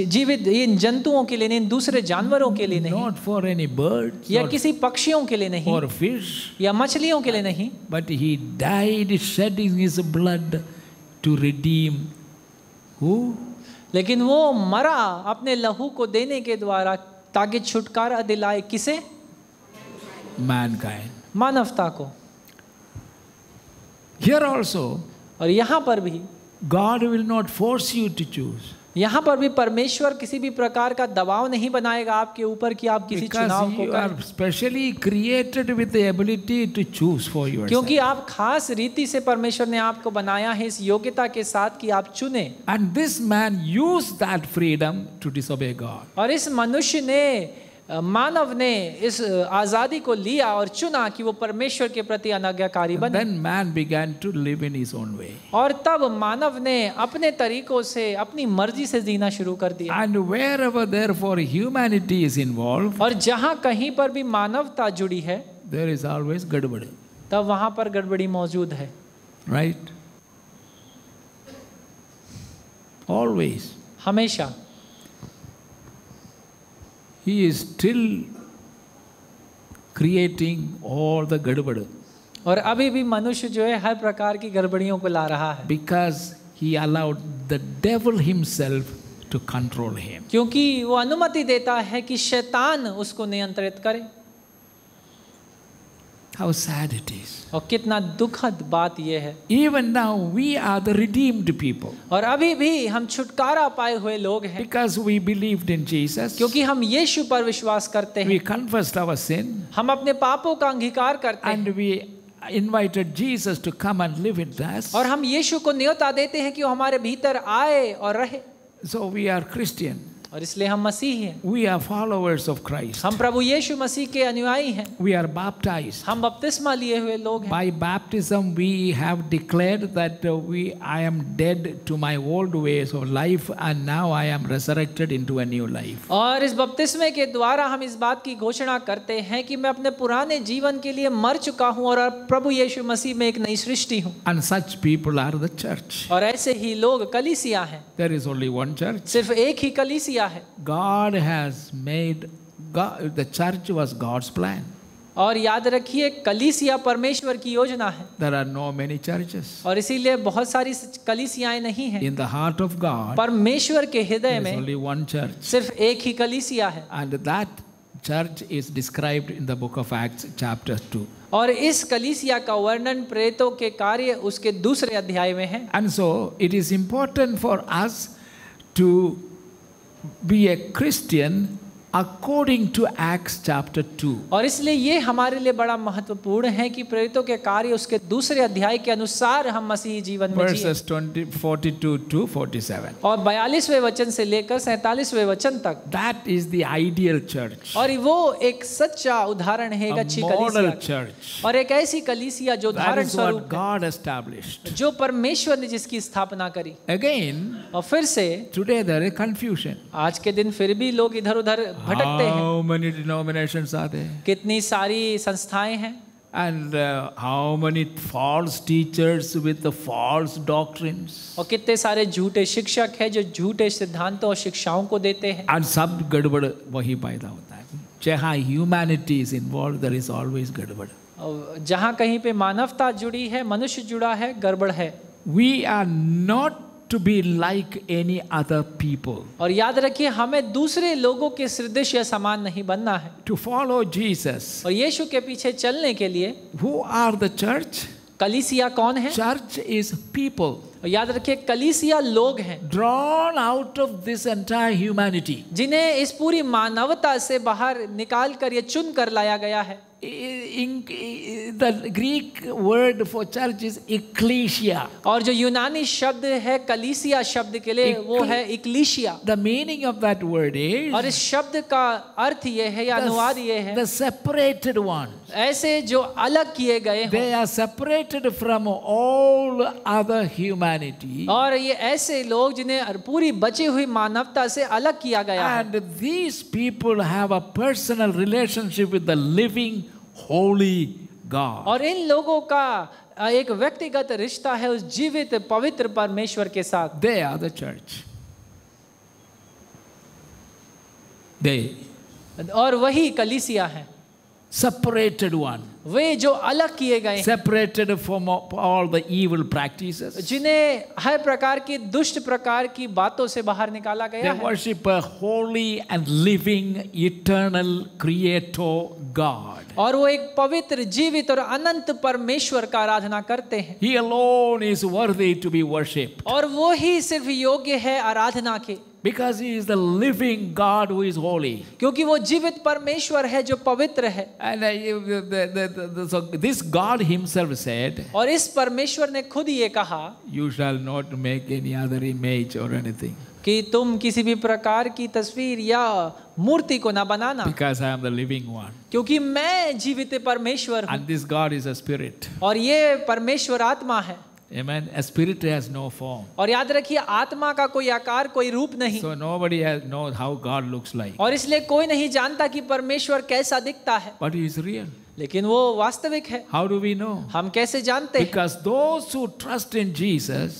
जीवित इन जंतुओं के लिए नहीं दूसरे जानवरों के लिए नहीं। नॉट फॉर एनी बर्ड या किसी पक्षियों के लिए नहीं। or fish, या मछलियों के लिए नहीं। but he died shedding his blood to redeem who? लेकिन वो मरा अपने लहू को देने के द्वारा ताकि छुटकारा दिलाए किसे? Mankind. मानवता को। Here also, और यहाँ पर भी God will not force you to choose यहाँ पर भी परमेश्वर किसी भी प्रकार का दबाव नहीं बनाएगा आपके ऊपर कि आप किसी चुनाव को कर। Specially created with ability to choose for your क्योंकि आप खास रीति से परमेश्वर ने आपको बनाया है इस योग्यता के साथ कि आप चुने। And this man use that freedom to diss God और इस मनुष्य ने मानव ने इस आज़ादी को लिया और चुना कि वो परमेश्वर के प्रति अनाज्ञाकारी बने then man began to live in his own way. और तब मानव ने अपने तरीकों से अपनी मर्ज़ी से जीना शुरू कर दिया And wherever therefore humanity is involved, और जहाँ कहीं पर भी मानवता जुड़ी है there is always gadbad. तब वहाँ पर गड़बड़ी मौजूद है Right? Always. हमेशा He is still creating all the gadbad और अभी भी मनुष्य जो है हर प्रकार की गड़बड़ियों को ला रहा है because he allowed the devil himself to control him. क्योंकि वो अनुमति देता है कि शैतान उसको नियंत्रित करे How sad it is. और कितना दुखद बात यह है Even now, we are the redeemed people और अभी भी हम छुटकारा पाए हुए लोग हैं because we believed in Jesus. क्योंकि हम यीशु पर विश्वास करते हैं We confessed our sin हम अपने पापों का अंगीकार करते हैं and we invited Jesus to come and live with us. और हम यीशु को न्योता देते हैं कि वो हमारे भीतर आए और रहे So we are Christian. और इसलिए हम मसीह हैं We are followers of Christ. हम प्रभु यीशु मसीह के अनुयायी हैं We are baptized. हम बपतिस्मा लिए हुए लोग हैं By baptism, we have declared that uh, we I am dead to my old ways of life, and now I am resurrected into a new life. और इस बपतिस्मे के द्वारा हम इस बात की घोषणा करते हैं कि मैं अपने पुराने जीवन के लिए मर चुका हूँ और प्रभु यीशु मसीह में एक नई सृष्टि हूँ And such people are the church. और ऐसे ही लोग कलीसिया हैं There is only one church. सिर्फ़ एक ही कलीसिया किया है? God has made the church was God's plan और याद रखिए कलीसिया परमेश्वर की योजना है। There are no many churches और इसीलिए बहुत सारी कलीसियाएँ नहीं है। In the heart of God परमेश्वर के हृदय में ओनली वन चर्च सिर्फ़ एक ही कलीसिया है। And that church is described in the book of Acts chapter two और इस कलीसिया का वर्णन प्रेतों के कार्य उसके दूसरे अध्याय में है। And so it is important for us to be a Christian according to Acts chapter 2. और इसलिए ये हमारे लिए बड़ा महत्वपूर्ण है कि प्रेरितों के कार्य उसके दूसरे अध्याय के अनुसार हम मसीही जीवन में जिए Verses 20, 42 to 47. और बयालीसवें वचन से लेकर सैतालीसवें वचन तक That is the ideal church. और वो एक सच्चा उदाहरण है एक अच्छी कलीसिया church. और एक ऐसी कलीसिया जो That धारण स्वरूप God established. जो परमेश्वर ने जिसकी स्थापना करी Again, और फिर से today there is confusion. आज के दिन फिर भी लोग इधर उधर भटकते हैं। How many denominations are there? कितनी सारी संस्थाएँ हैं? And uh, how many false teachers with the false doctrines? और कितने सारे झूठे शिक्षक हैं जो झूठे सिद्धांतों और शिक्षाओं को देते हैं? And सब गड़बड़ वही पैदा होता है। जहाँ humanity is involve there is always गड़बड़। जहाँ कहीं पे मानवता जुड़ी है मनुष्य जुड़ा है गड़बड़ है। We are not to be like any other people और याद रखिए हमें दूसरे लोगों के सदृश या समान नहीं बनना है। टू फॉलो जीसस और यीशु के पीछे चलने के लिए हु आर द चर्च कलीसिया कौन है? चर्च इज़ पीपल और याद रखिए कलीसिया लोग हैं। Drawn out of this entire humanity. जिन्हें इस पूरी मानवता से बाहर निकाल कर ये चुन कर लाया गया है। In, the greek word for church is ecclesia और जो यूनानी शब्द है कलीसिया शब्द के लिए वो है इक्लीशिया the meaning of that word is और इस शब्द का अर्थ ये है या अनुवाद ये है the separated ones ऐसे जो अलग किए गए हों they are separated from all other humanity और ये ऐसे लोग जिन्हें पूरी बची हुई मानवता से अलग किया गया है and these people have a personal relationship with the living holy god. और इन लोगों का एक व्यक्तिगत रिश्ता है उस जीवित पवित्र परमेश्वर के साथ। They are the church they और वही कलीसिया है। separated one. वे जो अलग किए गए separated from all the evil practice जिन्हें हर प्रकार की दुष्ट प्रकार की बातों से बाहर निकाला गया They है। Holy and living eternal creator God और वो एक पवित्र जीवित और अनंत परमेश्वर का आराधना करते हैं। He alone is worthy to be worship और वो ही सिर्फ़ योग्य है आराधना के। Because He is the living God who is holy. क्योंकि वो जीवित परमेश्वर है जो पवित्र है And uh, the, the, the, the, so this God Himself said, और इस परमेश्वर ने खुद ये कहा You shall not make any other image or anything कि तुम किसी भी प्रकार की तस्वीर या मूर्ति को ना बनाना because I am the living one. क्योंकि मैं जीवित परमेश्वर हूँ And this God is a spirit. और ये परमेश्वर आत्मा है Amen. A spirit has no form. और याद रखिए आत्मा का कोई आकार कोई रूप नहीं So nobody has knows how God looks like. और इसलिए कोई नहीं जानता कि परमेश्वर कैसा दिखता है But He is real. लेकिन वो वास्तविक है। हाउ डू वी नो हम कैसे जानते हैं?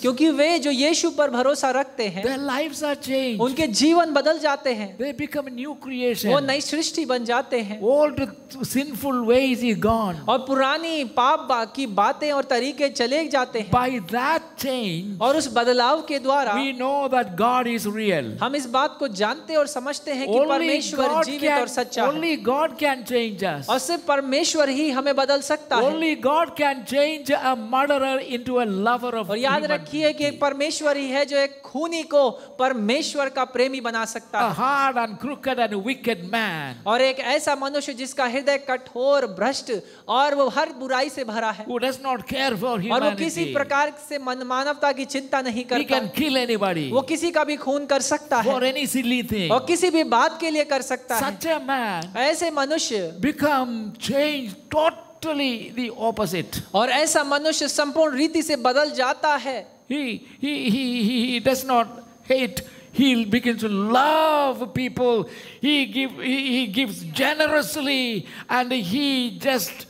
क्योंकि वे जो यीशु पर भरोसा रखते हैं देयर लाइव्स आर चेंज्ड उनके जीवन बदल जाते हैं। दे बिकम न्यू क्रिएशन वो नई सृष्टि बन जाते हैं। Old sinful way is gone और पुरानी पाप की बातें और तरीके चले जाते हैं। बाय दैट चेंज और उस बदलाव के द्वारा we know that God is real हम इस बात को जानते और समझते हैं कि परमेश्वर जीवित और सच्चा है। Only God can change us और सिर्फ़ परमेश्वर परमेश्वर ही हमें बदल सकता है। Only God can change a murderer into a lover of और याद रखिए कि परमेश्वर ही है जो एक खूनी को परमेश्वर का प्रेमी बना सकता है hard and crooked and wicked man. और एक ऐसा मनुष्य जिसका हृदय कठोर भ्रष्ट और वो हर बुराई से भरा है। Who does not care for और वो किसी प्रकार से मन मानवता की चिंता नहीं He करता। can kill anybody. वो किसी का भी खून कर सकता for है any silly thing. और किसी भी बात के लिए कर सकता है। Such a man ऐसे मनुष्य become changed totally the opposite. और ऐसा मनुष्य संपूर्ण रीति से बदल जाता है। He, he, he, he, does not hate. He begins to love people. He, give, he, he gives generously and he just,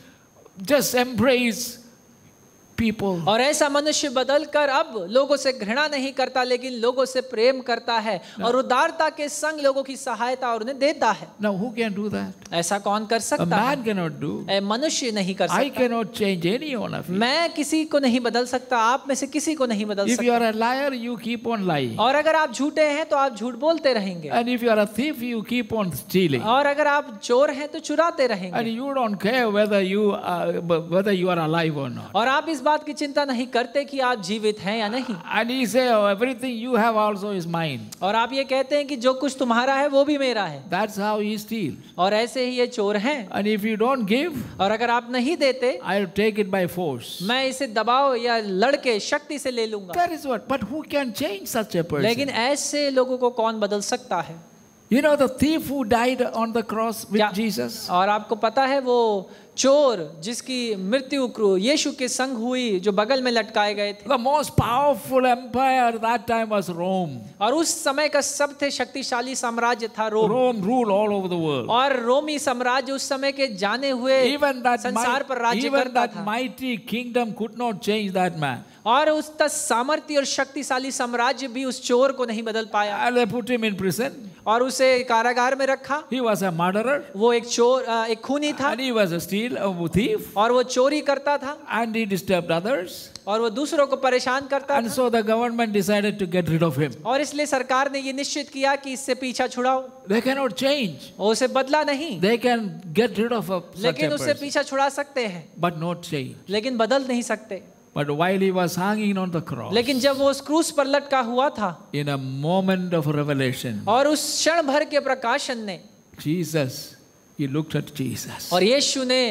just embrace people. और ऐसा मनुष्य बदल कर अब लोगों से घृणा नहीं करता लेकिन लोगों से प्रेम करता है और उदारता के संग लोगों की सहायता और उन्हें देता है Now, who can do that? ऐसा कौन कर A सकता है man cannot do. मनुष्य नहीं कर I cannot change any one of you. मैं किसी को नहीं बदल सकता आप में से किसी को नहीं बदल If you are a liar, you keep on lying. और अगर आप झूठे हैं तो आप झूठ बोलते रहेंगे And if you are a thief, you keep on stealing. और अगर आप चोर हैं तो चुराते And you don't care whether you are, whether you are alive or not. और आप इस बात की चिंता नहीं करते कि आप जीवित हैं या नहीं And he say, oh, everything you have also is mine. और आप ये कहते हैं कि जो कुछ तुम्हारा है वो भी मेरा है That's how he steals. और ऐसे ही ये चोर हैं And if you don't give, और अगर आप नहीं देते I'll take it by force. मैं इसे दबाव या लड़के शक्ति से ले लूँगा That is what. But who can change such a person? लेकिन ऐसे लोगों को कौन बदल सकता है You know the thief who died on the cross with Jesus? और आपको पता है वो चोर जिसकी मृत्यु क्रू यीशु के संग हुई जो बगल में लटकाए गए थे। Most powerful empire that time was Rome और उस समय का सबसे शक्तिशाली साम्राज्य था Rome. Rome rule all over the world और रोमी साम्राज्य उस समय के जाने हुए संसार पर राज्य करता था। Mighty kingdom could not change that man और उस तक सामर्थ्य और शक्तिशाली साम्राज्य भी उस चोर को नहीं बदल पाया And they put him in prison. और उसे कारागार में रखा He was a murderer. वो एक चोर एक खूनी था And he was a steal, a thief. और वो चोरी करता था And he disturbed others. और वो दूसरों को परेशान करता And था so the government decided to get rid of him. और इसलिए सरकार ने ये निश्चित किया कि इससे पीछा छुड़ाओ They cannot change. उसे बदला नहीं They can get rid of a, लेकिन उससे पीछा छुड़ा सकते हैं but not change. लेकिन बदल नहीं सकते But while he was hanging on the cross, लेकिन जब वो उस क्रूस पर लटका हुआ था in a moment of revelation, और उस क्षण भर के प्रकाशन ने Jesus, he looked at Jesus. और यीशु ने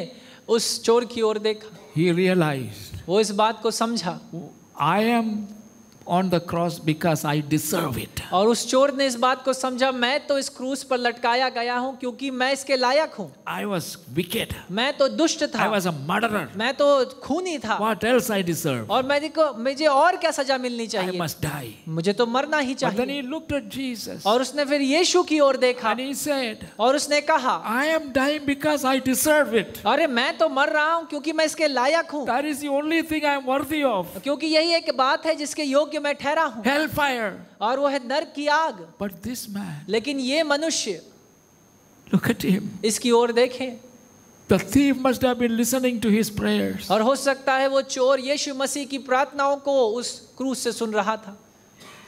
उस चोर की ओर देखा He realized, वो इस बात को समझा I am on the cross because I deserve it. और उस चोर ने इस बात को समझा मैं तो इस क्रूस पर लटकाया गया हूँ क्योंकि मैं इसके लायक हूँ I was wicked. मैं तो दुष्ट I was a murderer. मैं तो खूनी था What else I deserve? और मैं देखो मुझे और क्या सजा मिलनी I must die. मुझे तो मरना ही But then he looked at Jesus और उसने फिर यीशु की ओर देखा and he said, और उसने कहा I am dying because I deserve it. अरे मैं तो मर रहा हूँ क्योंकि मैं इसके लायक हूँ That is the only thing I am worthy of. क्योंकि यही एक बात है जिसके योग्य मैं ठहरा हूँ Hellfire. और वो है नर्क की आग But this man, लेकिन ये मनुष्य look at him. इसकी ओर देखें The thief must have been listening to his prayers. और हो सकता है वो चोर यीशु मसीह की प्रार्थनाओं को उस क्रूस से सुन रहा था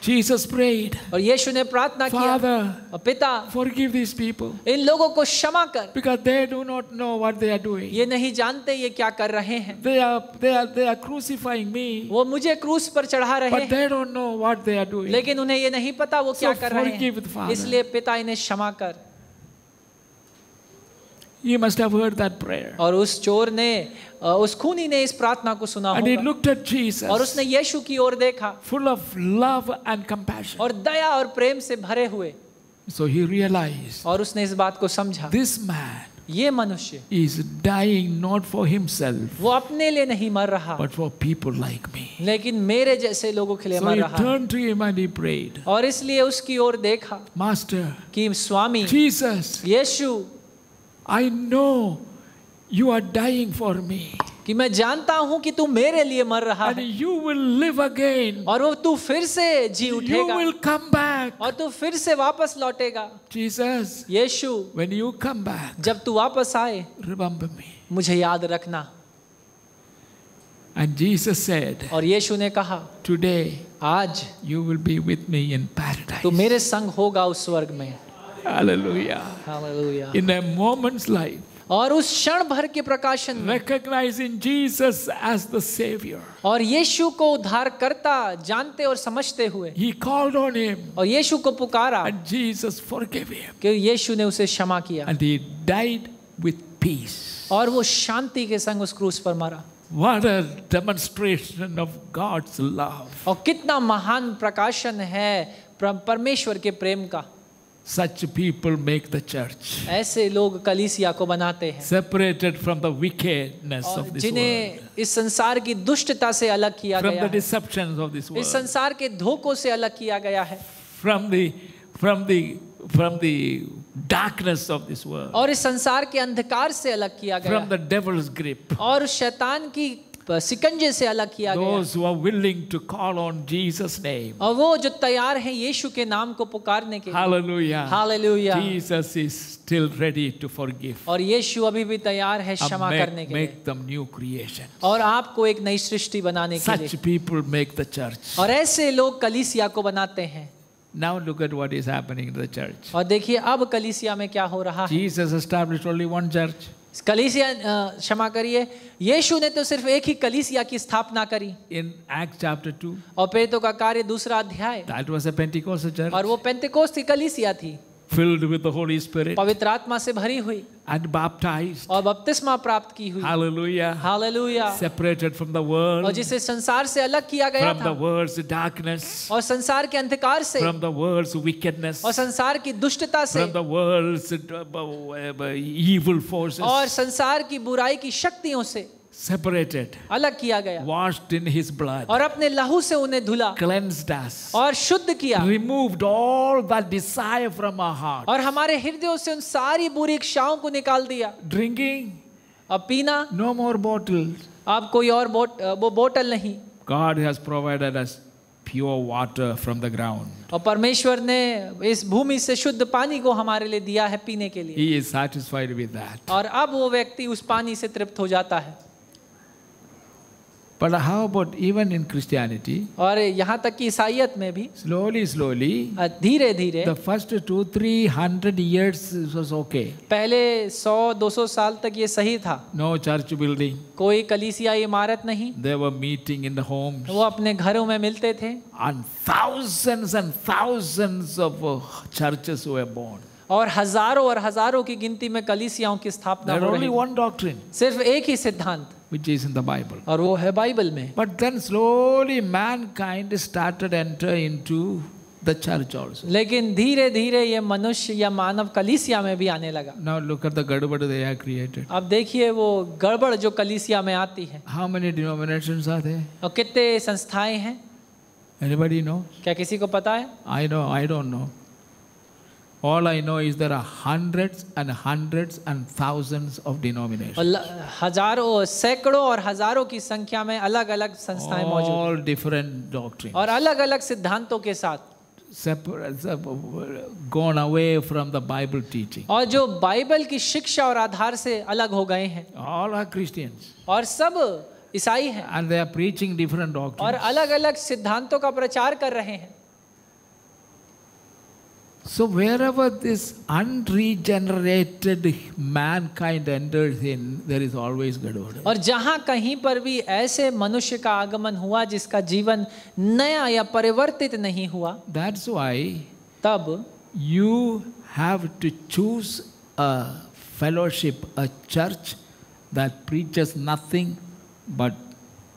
Jesus prayed, और यीशु ने प्रार्थना किया Father, और पिता forgive these people इन लोगों को क्षमा कर because they do not know what they are doing. ये नहीं जानते ये क्या कर रहे हैं They are, they are, they are crucifying me, वो मुझे क्रूस पर चढ़ा रहे हैं but they don't know what they are doing. लेकिन उन्हें ये नहीं पता वो क्या कर रहे forgive the हैं Father. इसलिए पिता इन्हें क्षमा कर He must have heard that prayer. और उस चोर ने अ, उस खूनी ने इस प्रार्थना को सुना And he looked at Jesus, और उसने यीशु की ओर देखा full of love and compassion. और दया और प्रेम से भरे हुए So he realized और उसने इस बात को समझा this man ये मनुष्य is dying not for himself, वो अपने लिए नहीं मर रहा but for people like me. लेकिन मेरे जैसे लोगों के लिए So मर रहा है turned to him and he prayed, और इसलिए उसकी ओर देखा Master, कि स्वामी Jesus, Yeshu I know you are dying for me. कि मैं जानता हूँ कि तू मेरे लिए मर रहा And है। यू विल लिव अगेन और वो तू फिर से जी उठेगा। विल कम बैक और तू फिर से वापस लौटेगा। Jesus, यीशु व्हेन यू कम बैक जब तू वापस आए रिमेम्बर मी मुझे याद रखना। And Jesus said, और यीशु ने कहा टुडे आज you will be with me in paradise तू मेरे संग होगा उस स्वर्ग में। और उस क्षण भर के प्रकाशन recognising Jesus as the saviour और यीशु को उद्धार करता जानते और समझते हुए ही कॉल्ड ऑन हिम और यीशु को पुकारा एंड जीसस फॉरगिव हिम कि यीशु ने उसे क्षमा किया। And he died with peace और वो शांति के संग उस क्रूस पर मरा। What a demonstration of God's love. और कितना महान प्रकाशन है परमेश्वर के प्रेम का। Such people make the church ऐसे लोग कलीसिया को बनाते हैं separated from the wickedness of this world, जिन्हें इस संसार की दुष्टता से अलग किया from गया the deceptions of this इस world, संसार के धोखों से अलग किया गया है from the from the from the darkness of this world, और इस संसार के अंधकार से अलग किया गया from the devil's grip. और शैतान की सिकंजे से अलग किया गया है Those who are willing to call on Jesus' name. और वो जो तैयार हैं यीशु के नाम को पुकारने के लिए Hallelujah. Jesus is still ready to forgive. और यीशु अभी भी तैयार है क्षमा करने के make them new creation. और आपको एक नई सृष्टि बनाने के लिए Such people make the church. और ऐसे लोग कलीसिया को बनाते हैं Now look at what is happening in the church. और देखिए अब कलीसिया में क्या हो रहा है Jesus established only one church. कलीसिया क्षमा करिए। यीशु ने तो सिर्फ़ एक ही कलीसिया की स्थापना करी। इन एक्ट चैप्टर टू और पेतो का कार्य दूसरा अध्याय। दैट वाज अ चर्च और वो पेंटिकोस्ट की कलीसिया थी। Filled with the Holy Spirit पवित्र आत्मा से भरी हुई and baptized. और बपतिस्मा प्राप्त की हुई Hallelujah. Hallelujah Separated from the world. और जिसे संसार से अलग किया गया from the world's darkness, और संसार के अंधकार से from the world's wickedness, और संसार की दुष्टता से from the world's uh, uh, evil forces. और संसार की बुराई की शक्तियों से Separated, अलग किया गया washed in His blood, और अपने लहू से उन्हें धुला cleansed us. और शुद्ध किया removed all that desire from our heart. और हमारे हृदयों से उन सारी बुरी इच्छाओं को निकाल दिया Drinking, अब पीना no more bottles. अब कोई और बोट वो बोतल नहीं God has provided us pure water from the ground. और परमेश्वर ने इस भूमि से शुद्ध पानी को हमारे लिए दिया है पीने के लिए He is satisfied with that. और अब वो व्यक्ति उस पानी से तृप्त हो जाता है But how about even in Christianity? और यहाँ तक कि ईसाइयत में भी Slowly, slowly, धीरे धीरे the first two, three hundred years was okay. पहले 100-200 साल तक ये सही था No church building. कोई कलीसिया इमारत नहीं They were meeting in the homes. वो अपने घरों में मिलते थे And thousands and thousands of uh, churches were born. और हज़ारों और हज़ारों की गिनती में कलीसियाओं की स्थापना There हो only रही one doctrine, सिर्फ़ एक ही सिद्धांत which is in the Bible. और वो है बाइबल में But then slowly mankind started enter into the church also. लेकिन धीरे धीरे ये मनुष्य या मानव कलीसिया में भी आने लगा Now look at the gadbad they have created. अब देखिए वो गड़बड़ जो कलीसिया में आती है How many denominations are there? और कितने संस्थाएँ हैं Anybody know? क्या किसी को पता है I know, I don't know. All I know is there are hundreds and hundreds and thousands of denominations. हज़ारों सैकड़ों और हज़ारों की संख्या में अलग अलग संस्थाएँ मौजूद हैं All different doctrines. और अलग अलग सिद्धांतों के साथ gone away from the Bible teaching. और जो बाइबल की शिक्षा और आधार से अलग हो गए हैं All are Christians और सब ईसाई हैं and they are preaching different और अलग अलग सिद्धांतों का प्रचार कर रहे हैं So wherever this unregenerated mankind enters in, there is always Gadod. और जहां कहीं पर भी ऐसे मनुष्य का आगमन हुआ जिसका जीवन नया या परिवर्तित नहीं हुआ That's why तब you have to choose a fellowship, a church that preaches nothing but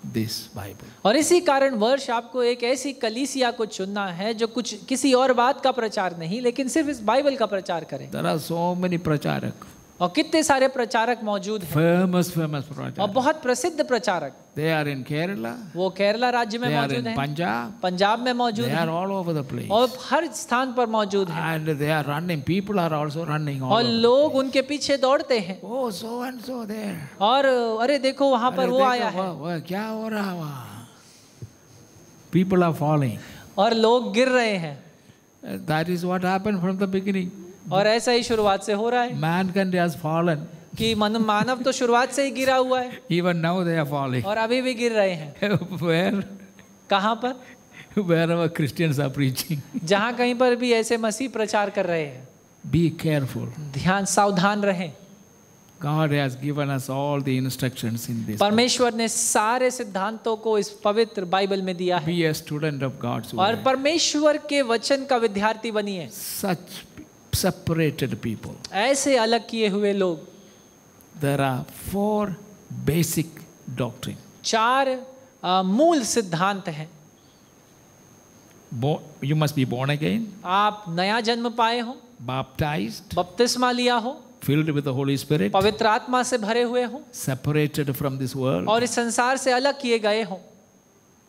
this Bible. और इसी कारण वर्ष आपको एक ऐसी कलीसिया को चुनना है जो कुछ किसी और बात का प्रचार नहीं लेकिन सिर्फ़ इस बाइबल का प्रचार करें There are so many pracharak, और कितने सारे प्रचारक मौजूद प्रचार और बहुत प्रसिद्ध प्रचारक। दे आर इन केरला वो केरला राज्य में मौजूद हैं। पंजाब पंजाब में मौजूद हैं। ऑल ओवर द प्लेस और हर स्थान पर मौजूद हैं। And they are running people are also running और लोग उनके पीछे दौड़ते हैं। ओ सो एंड सो देयर और अरे देखो वहाँ पर वो आया है। क्या हो रहा है वहाँ? पीपल आर फॉलिंग और लोग गिर रहे हैं। That is what happened from the beginning और ऐसा ही शुरुआत से हो रहा है। मैन कैन हैज़ फॉलन कि मन मानव तो शुरुआत से ही गिरा हुआ है। Even now they are falling और अभी भी गिर रहे हैं। *laughs* वेयर कहाँ पर? Where are Christians are preaching जहाँ कहीं पर भी ऐसे मसीह प्रचार कर रहे हैं। बी केयरफुल ध्यान सावधान रहें। God has given us all the instructions in this. परमेश्वर ने सारे सिद्धांतों को इस पवित्र बाइबल में दिया है. Be a student of God's word. और परमेश्वर के वचन का विद्यार्थी बनिए. Such separated people. ऐसे अलग किए हुए लोग There are four basic doctrine. चार अ, मूल सिद्धांत हैं you must be born again, आप नया जन्म पाए हो baptized, बपतिस्मा लिया हो filled with the Holy Spirit, पवित्र आत्मा से भरे हुए हो separated from this world, और इस संसार से अलग किए गए हो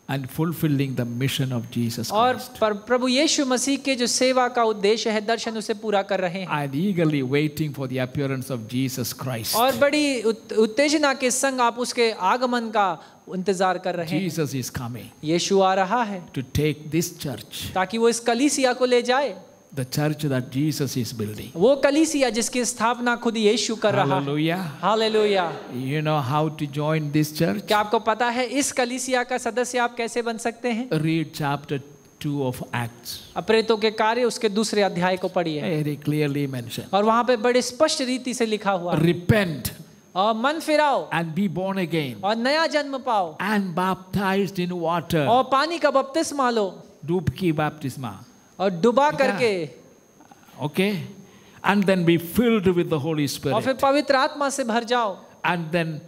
and fulfilling the mission of Jesus और Christ. पर प्रभु यीशु मसीह के जो सेवा का उद्देश्य है दर्शन उसे पूरा कर रहे हैं And eagerly waiting for the appearance of Jesus Christ. और बड़ी उत्तेजना के संग आप उसके आगमन का इंतज़ार कर रहे हैं Jesus is coming यीशु आ रहा है to take this church, ताकि वो इस कलीसिया को ले जाए the church that Jesus is building. वो कलीसिया जिसकी स्थापना खुद यीशु कर रहा है Hallelujah. Hallelujah You know how to join this church? क्या आपको पता है इस कलीसिया का सदस्य आप कैसे बन सकते हैं Read chapter 2 of Acts. अप्रेतों के कार्य उसके दूसरे अध्याय को पढ़िए Very clearly mentioned. और वहाँ पे बड़े स्पष्ट रीति से लिखा हुआ Repent और मन फिराओ and be born again और नया जन्म पाओ and baptized in water. और पानी का बपतिस्मा लो Dubki baptisma. और डुबा करके। Okay and then be filled with the Holy Spirit और फिर पवित्र आत्मा से भर जाओ। And then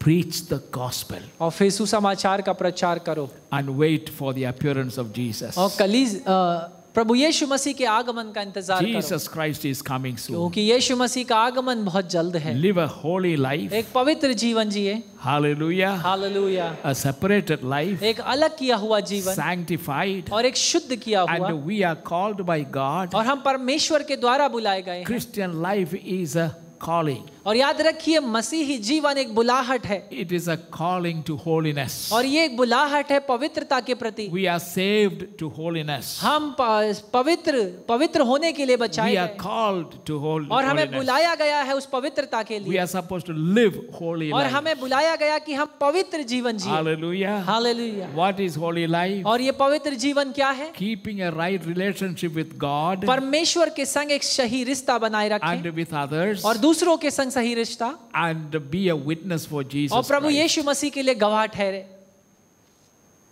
preach the gospel. और फिर सुसमाचार का प्रचार करो। And wait for the appearance of Jesus. और कली अ, प्रभु यीशु मसीह के आगमन का इंतज़ार Jesus करो Christ is coming soon. क्योंकि यीशु मसीह का आगमन बहुत जल्द है Live a holy life. एक पवित्र जीवन जिए Hallelujah. Hallelujah A separated life. एक अलग किया हुआ जीवन Sanctified. और एक शुद्ध किया हुआ And we are called by God. और हम परमेश्वर के द्वारा बुलाए गए Christian life is a calling. और याद रखिए मसीही जीवन एक बुलाहट है। It is a calling to holiness और ये एक बुलाहट है पवित्रता के प्रति। We are saved to holiness हम पवित्र पवित्र होने के लिए बचाए we are called to holy और हमें बुलाया गया है उस पवित्रता के लिए। We are supposed to live holy और हमें बुलाया गया कि हम पवित्र जीवन जिए। Hallelujah hallelujah what is holy life और ये पवित्र जीवन क्या है? Keeping a right relationship with God परमेश्वर के संग एक सही रिश्ता बनाए रखें। एंड विद अदर्स और दूसरों के संग सही रिश्ता? एंड बी अटनेस फॉर जी और प्रभु ये मसीह के लिए गवाह ठहरे।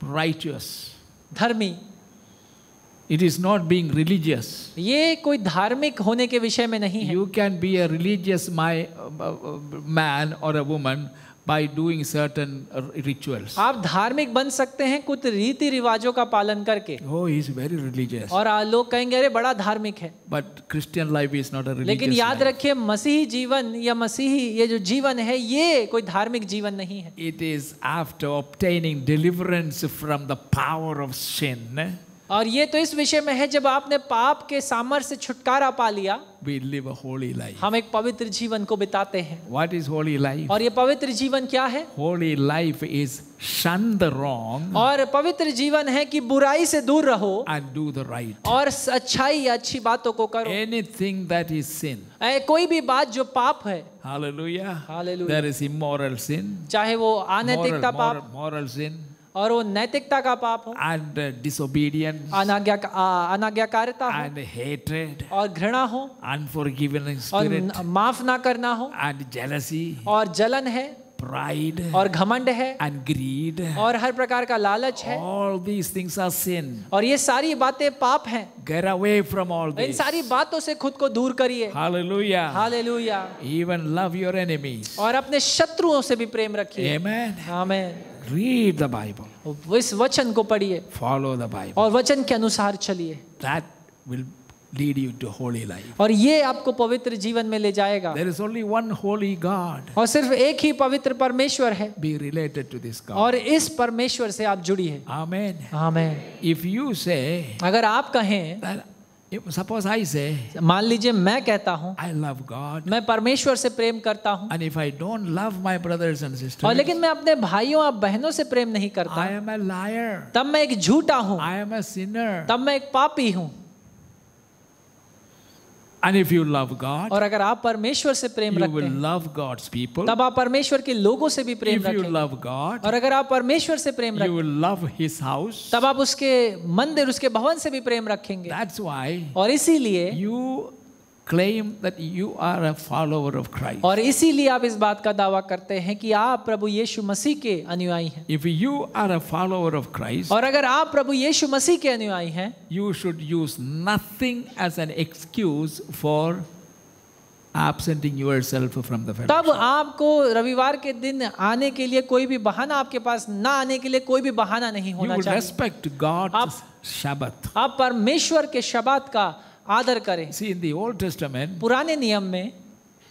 राइटियस धर्मी। It is not being religious ये कोई धार्मिक होने के विषय में नहीं है। You can be a religious my man और a woman by doing certain uh, rituals. आप धार्मिक बन सकते हैं कुछ रीति रिवाजों का पालन करके Oh, he is very religious. और लोग कहेंगे अरे बड़ा धार्मिक है But Christian life is not a religious लेकिन याद. रखिए मसीही जीवन या मसीही ये जो जीवन है ये कोई धार्मिक जीवन नहीं है It is after obtaining deliverance from the power of sin और ये तो इस विषय में है जब आपने पाप के सामर्थ्य से छुटकारा पा लिया we live a holy life. हम एक पवित्र जीवन को बिताते हैं What is holy life? और ये पवित्र जीवन क्या है Holy life is shun the wrong और पवित्र जीवन है कि बुराई से दूर रहो and do the right. और अच्छाई अच्छी बातों को करो Anything that is sin. ऐ, कोई भी बात जो पाप है Hallelujah. Hallelujah. There is immoral sin. चाहे वो अनैतिकता moral, moral sin और वो नैतिकता का पाप हो। एंड डिसोबीडियंस अनाज्ञा अनाज्ञाकारिता हो। एंड हेट्रेड और घृणा हो। अनफॉरगिवन स्पिरिट माफ़ ना करना हो। एंड जेलसी और जलन है। प्राइड और घमंड है। एंड ग्रीड और हर प्रकार का लालच है। All these things are sin और ये सारी बातें पाप हैं। Get away from all this इन सारी बातों से खुद को दूर करिए। Hallelujah hallelujah even love your enemies और अपने शत्रुओं से भी प्रेम रखिए। Amen amen Read the Bible. इस वचन को पढ़िए Follow the Bible. और वचन के अनुसार चलिए That will lead you to holy life. और ये आपको पवित्र जीवन में ले जाएगा There is only one holy God. और सिर्फ़ एक ही पवित्र परमेश्वर है Be related to this God. और इस परमेश्वर से आप जुड़िए Amen. Amen If you say, अगर आप कहें सपोज़ आई से मान लीजिए मैं कहता हूँ आई लव गॉड मैं परमेश्वर से प्रेम करता हूँ। And if I don't love my brothers and sisters और लेकिन मैं अपने भाइयों और बहनों से प्रेम नहीं करता। आई एम ए लायर तब मैं एक झूठा हूँ। आई एम अ सिनर तब मैं एक पापी हूँ। And if you love God, और अगर आप परमेश्वर से प्रेम you रखते will हैं love God's people. तब आप परमेश्वर के लोगों से भी प्रेम If you रखें love God, और अगर आप परमेश्वर से प्रेम you रखें will love His house. तब आप उसके मंदिर उसके भवन से भी प्रेम रखेंगे That's why और इसीलिए you claim that you are a follower of Christ. और इसीलिए आप इस बात का दावा करते हैं कि आप प्रभु यीशु मसीह के अनुयायी हैं If you are a follower of Christ, और अगर आप प्रभु यीशु मसीह के अनुयायी हैं you should use nothing as an excuse for absenting yourself from the fellowship. तब आपको रविवार के दिन आने के लिए कोई भी बहाना आपके पास ना आने के लिए कोई भी बहाना नहीं You होना चाहिए respect God's Shabbat. आप परमेश्वर के शबात का आदर करें See, in the Old Testament, पुराने नियम में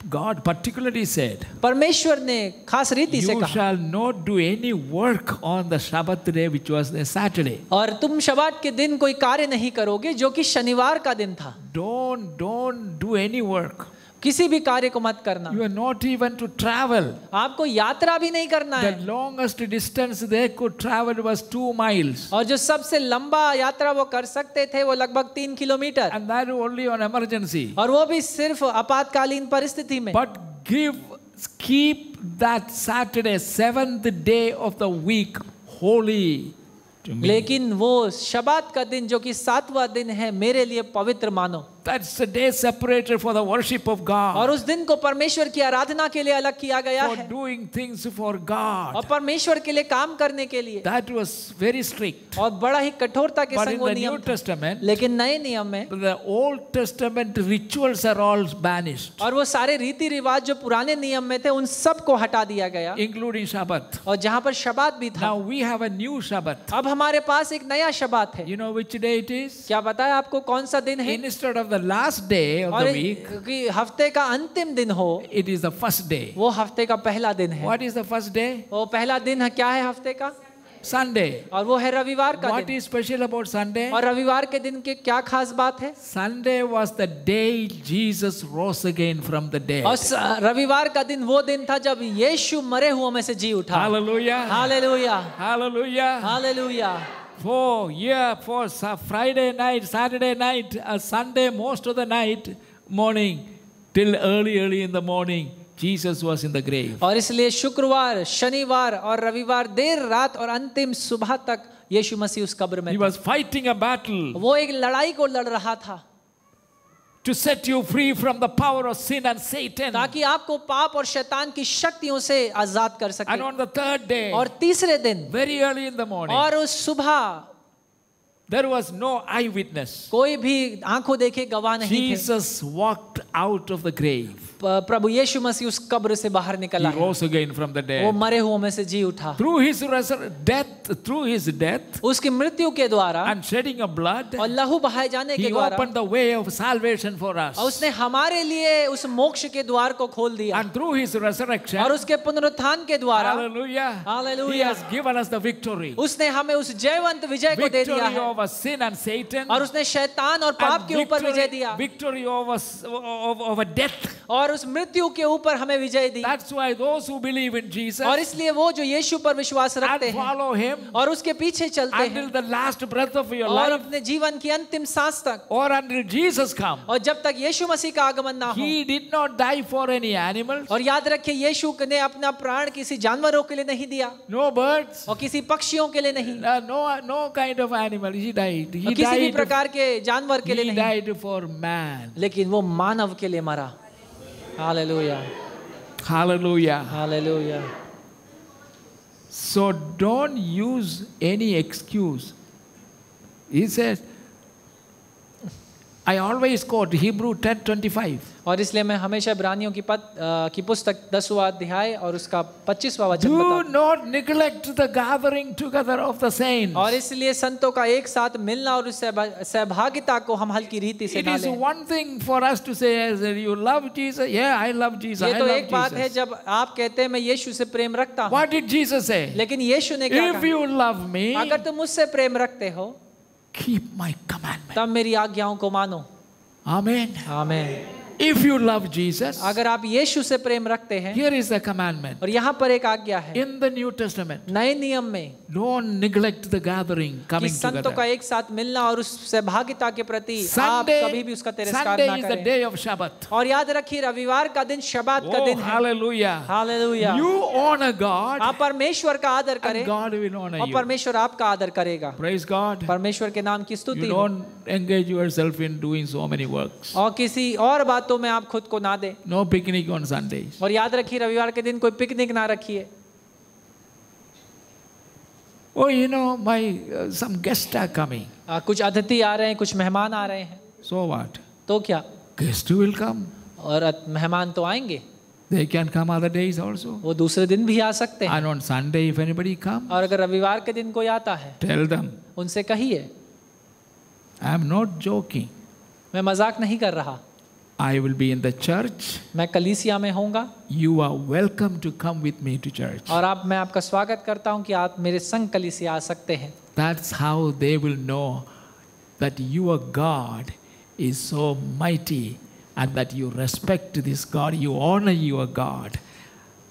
God particularly said, परमेश्वर ने खास रीति से You shall not do any work on the Sabbath day, which was a Saturday. और तुम शबात के दिन कोई कार्य नहीं करोगे जो कि शनिवार का दिन था Don't, don't do any work. किसी भी कार्य को मत करना। You are not even to travel आपको यात्रा भी नहीं करना है। Longest distance they could travel was miles और जो सबसे लंबा यात्रा वो कर सकते थे वो लगभग 3 kilometre. And only on emergency और वो भी सिर्फ़ आपातकालीन परिस्थिति में। But give keep that Saturday seventh day of the week holy लेकिन वो शबात का दिन जो कि सातवां दिन है मेरे लिए पवित्र मानो। That's the day separated for the worship of God. और उस दिन को परमेश्वर की आराधना के लिए अलग किया गया for है doing things for God. और परमेश्वर के लिए काम करने के लिए That was very strict. और बड़ा ही कठोरता के But संग in the नियम New Testament, लेकिन नए नियम में the Old Testament rituals are all banished, और वो सारे रीति रिवाज जो पुराने नियम में थे उन सबको हटा दिया गया including Shabbat. और जहाँ पर शबात भी था Now we have a new Shabbat. अब हमारे पास एक नया शबात है You know which day it is? क्या पता आपको कौन सा दिन है Instead of the last day of the week, कि हफ़्ते का अंतिम दिन हो it is the first day. वो हफ़्ते का पहला दिन है What is the first day? वो पहला दिन है क्या है हफ़्ते का Sunday. और वो है रविवार का What is special about Sunday? और रविवार के दिन के क्या खास बात है Sunday was the day Jesus rose again from the dead. और रविवार का दिन वो दिन था जब यीशु मरे हुओं में से जी उठा Hallelujah. Hallelujah Hallelujah. Hallelujah For yeah, for Friday night, Saturday night, uh, Sunday, most of the night, morning, till early, early in the morning, Jesus was in the grave. और इसलिए शुक्रवार शनिवार और रविवार देर रात और अंतिम सुबह तक यीशु मसीह उस कब्र में He was fighting a battle वो एक लड़ाई को लड़ रहा था to set you free from the power of sin and Satan. ताकि आपको पाप और शैतान की शक्तियों से आज़ाद कर And on the third day, और तीसरे दिन very early in the morning, और उस सुबह there was no eyewitness. कोई भी आँखों देखे गवाह नहीं थे Jesus walked out of the grave. प्रभु यीशु मसीह उस कब्र से बाहर He निकला है rose again from the वो dead. मरे हुओं में से जी उठा Through his death, through his death उसकी मृत्यु के द्वारा and shedding of blood, और लहू बहाए जाने के he opened the way of salvation for us. और उसने हमारे लिए उस मोक्ष के द्वार को खोल दिया And through his resurrection, और उसके पुनरुत्थान के द्वारा hallelujah, Hallelujah. he has given us the victory. उसने हमें उस जयवंत विजय को दे दिया है over sin and Satan. और उसने शैतान और पाप and के ऊपर विजय victory, दिया victory over, over, over death. और उस मृत्यु के ऊपर हमें विजय दी That's why those who believe in Jesus और इसलिए वो जो यीशु पर विश्वास and रखते हैं follow him और उसके पीछे चलते until the last breath of your और life अपने जीवन की अंतिम सांस तक or until Jesus comes. और जब तक यीशु मसीह का आगमन ना हो He did not die for any animals, और याद रखिए यीशु ने अपना प्राण किसी जानवरों के लिए नहीं दिया no birds, और किसी पक्षियों के लिए नहीं uh, no, no kind of animal. He died किसी भी प्रकार के जानवर के लिए नहीं। फॉर मैन लेकिन वो मानव के लिए मरा। Hallelujah. Hallelujah. Hallelujah. So don't use any excuse he said I always quote Hebrew 10:25. और इसलिए मैं हमेशा इब्रानियों की पद की पुस्तक दसवां अध्याय और उसका पच्चीसवां वचन Do not neglect the gathering together of the saints. और इसलिए संतों का एक साथ मिलना और उस सहभागिता को हम हल्की रीति से It is one thing for us to say, as you love Jesus. Yeah, I love Jesus. ये तो एक बात है जब आप कहते हैं मैं यीशु से प्रेम रखता हूँ What did Jesus say? लेकिन यीशु ने क्या कहा? If you love me, अगर तुम मुझसे प्रेम रखते हो keep my commandment. तब मेरी आज्ञाओं को मानो Amen. Amen If you love Jesus, अगर आप यीशु से प्रेम रखते हैं here is the commandment. और यहाँ पर एक आज्ञा है In the New Testament, नए नियम में don't neglect the gathering कि coming संतों का एक साथ मिलना और उस सहभागिता के प्रति आप कभी भी उसका तिरस्कार Sunday ना is the करें day of Shabbat. और याद रखिए रविवार का दिन शबात का Oh, दिन है hallelujah. You honor God, आप परमेश्वर का आदर करें God will honor और परमेश्वर आपका आदर करेगा Praise God. परमेश्वर के नाम की स्तुति हो don't engage yourself in doing so many works. और किसी और बातों आदतों में आप खुद को ना दें। नो पिकनिक ऑन संडे और याद रखिए रविवार के दिन कोई पिकनिक ना रखिए। कुछ अतिथि आ रहे हैं कुछ मेहमान आ रहे हैं। सो so तो क्या? गेस्ट विल कम और मेहमान तो आएँगे। They can come other days also वो दूसरे दिन भी आ सकते हैं। On Sunday if anybody come और अगर रविवार के दिन कोई आता है टेल देम उनसे कहिए। आई एम नॉट जोकिंग मैं मज़ाक नहीं कर रहा। I will be in the church. मैं कलीसिया में होऊंगा You are welcome to come with me to church. और आप मैं आपका स्वागत करता हूं कि आप मेरे संग कलीसिया आ सकते हैं That's how they will know that your God is so mighty and that you respect this God, you honor your God.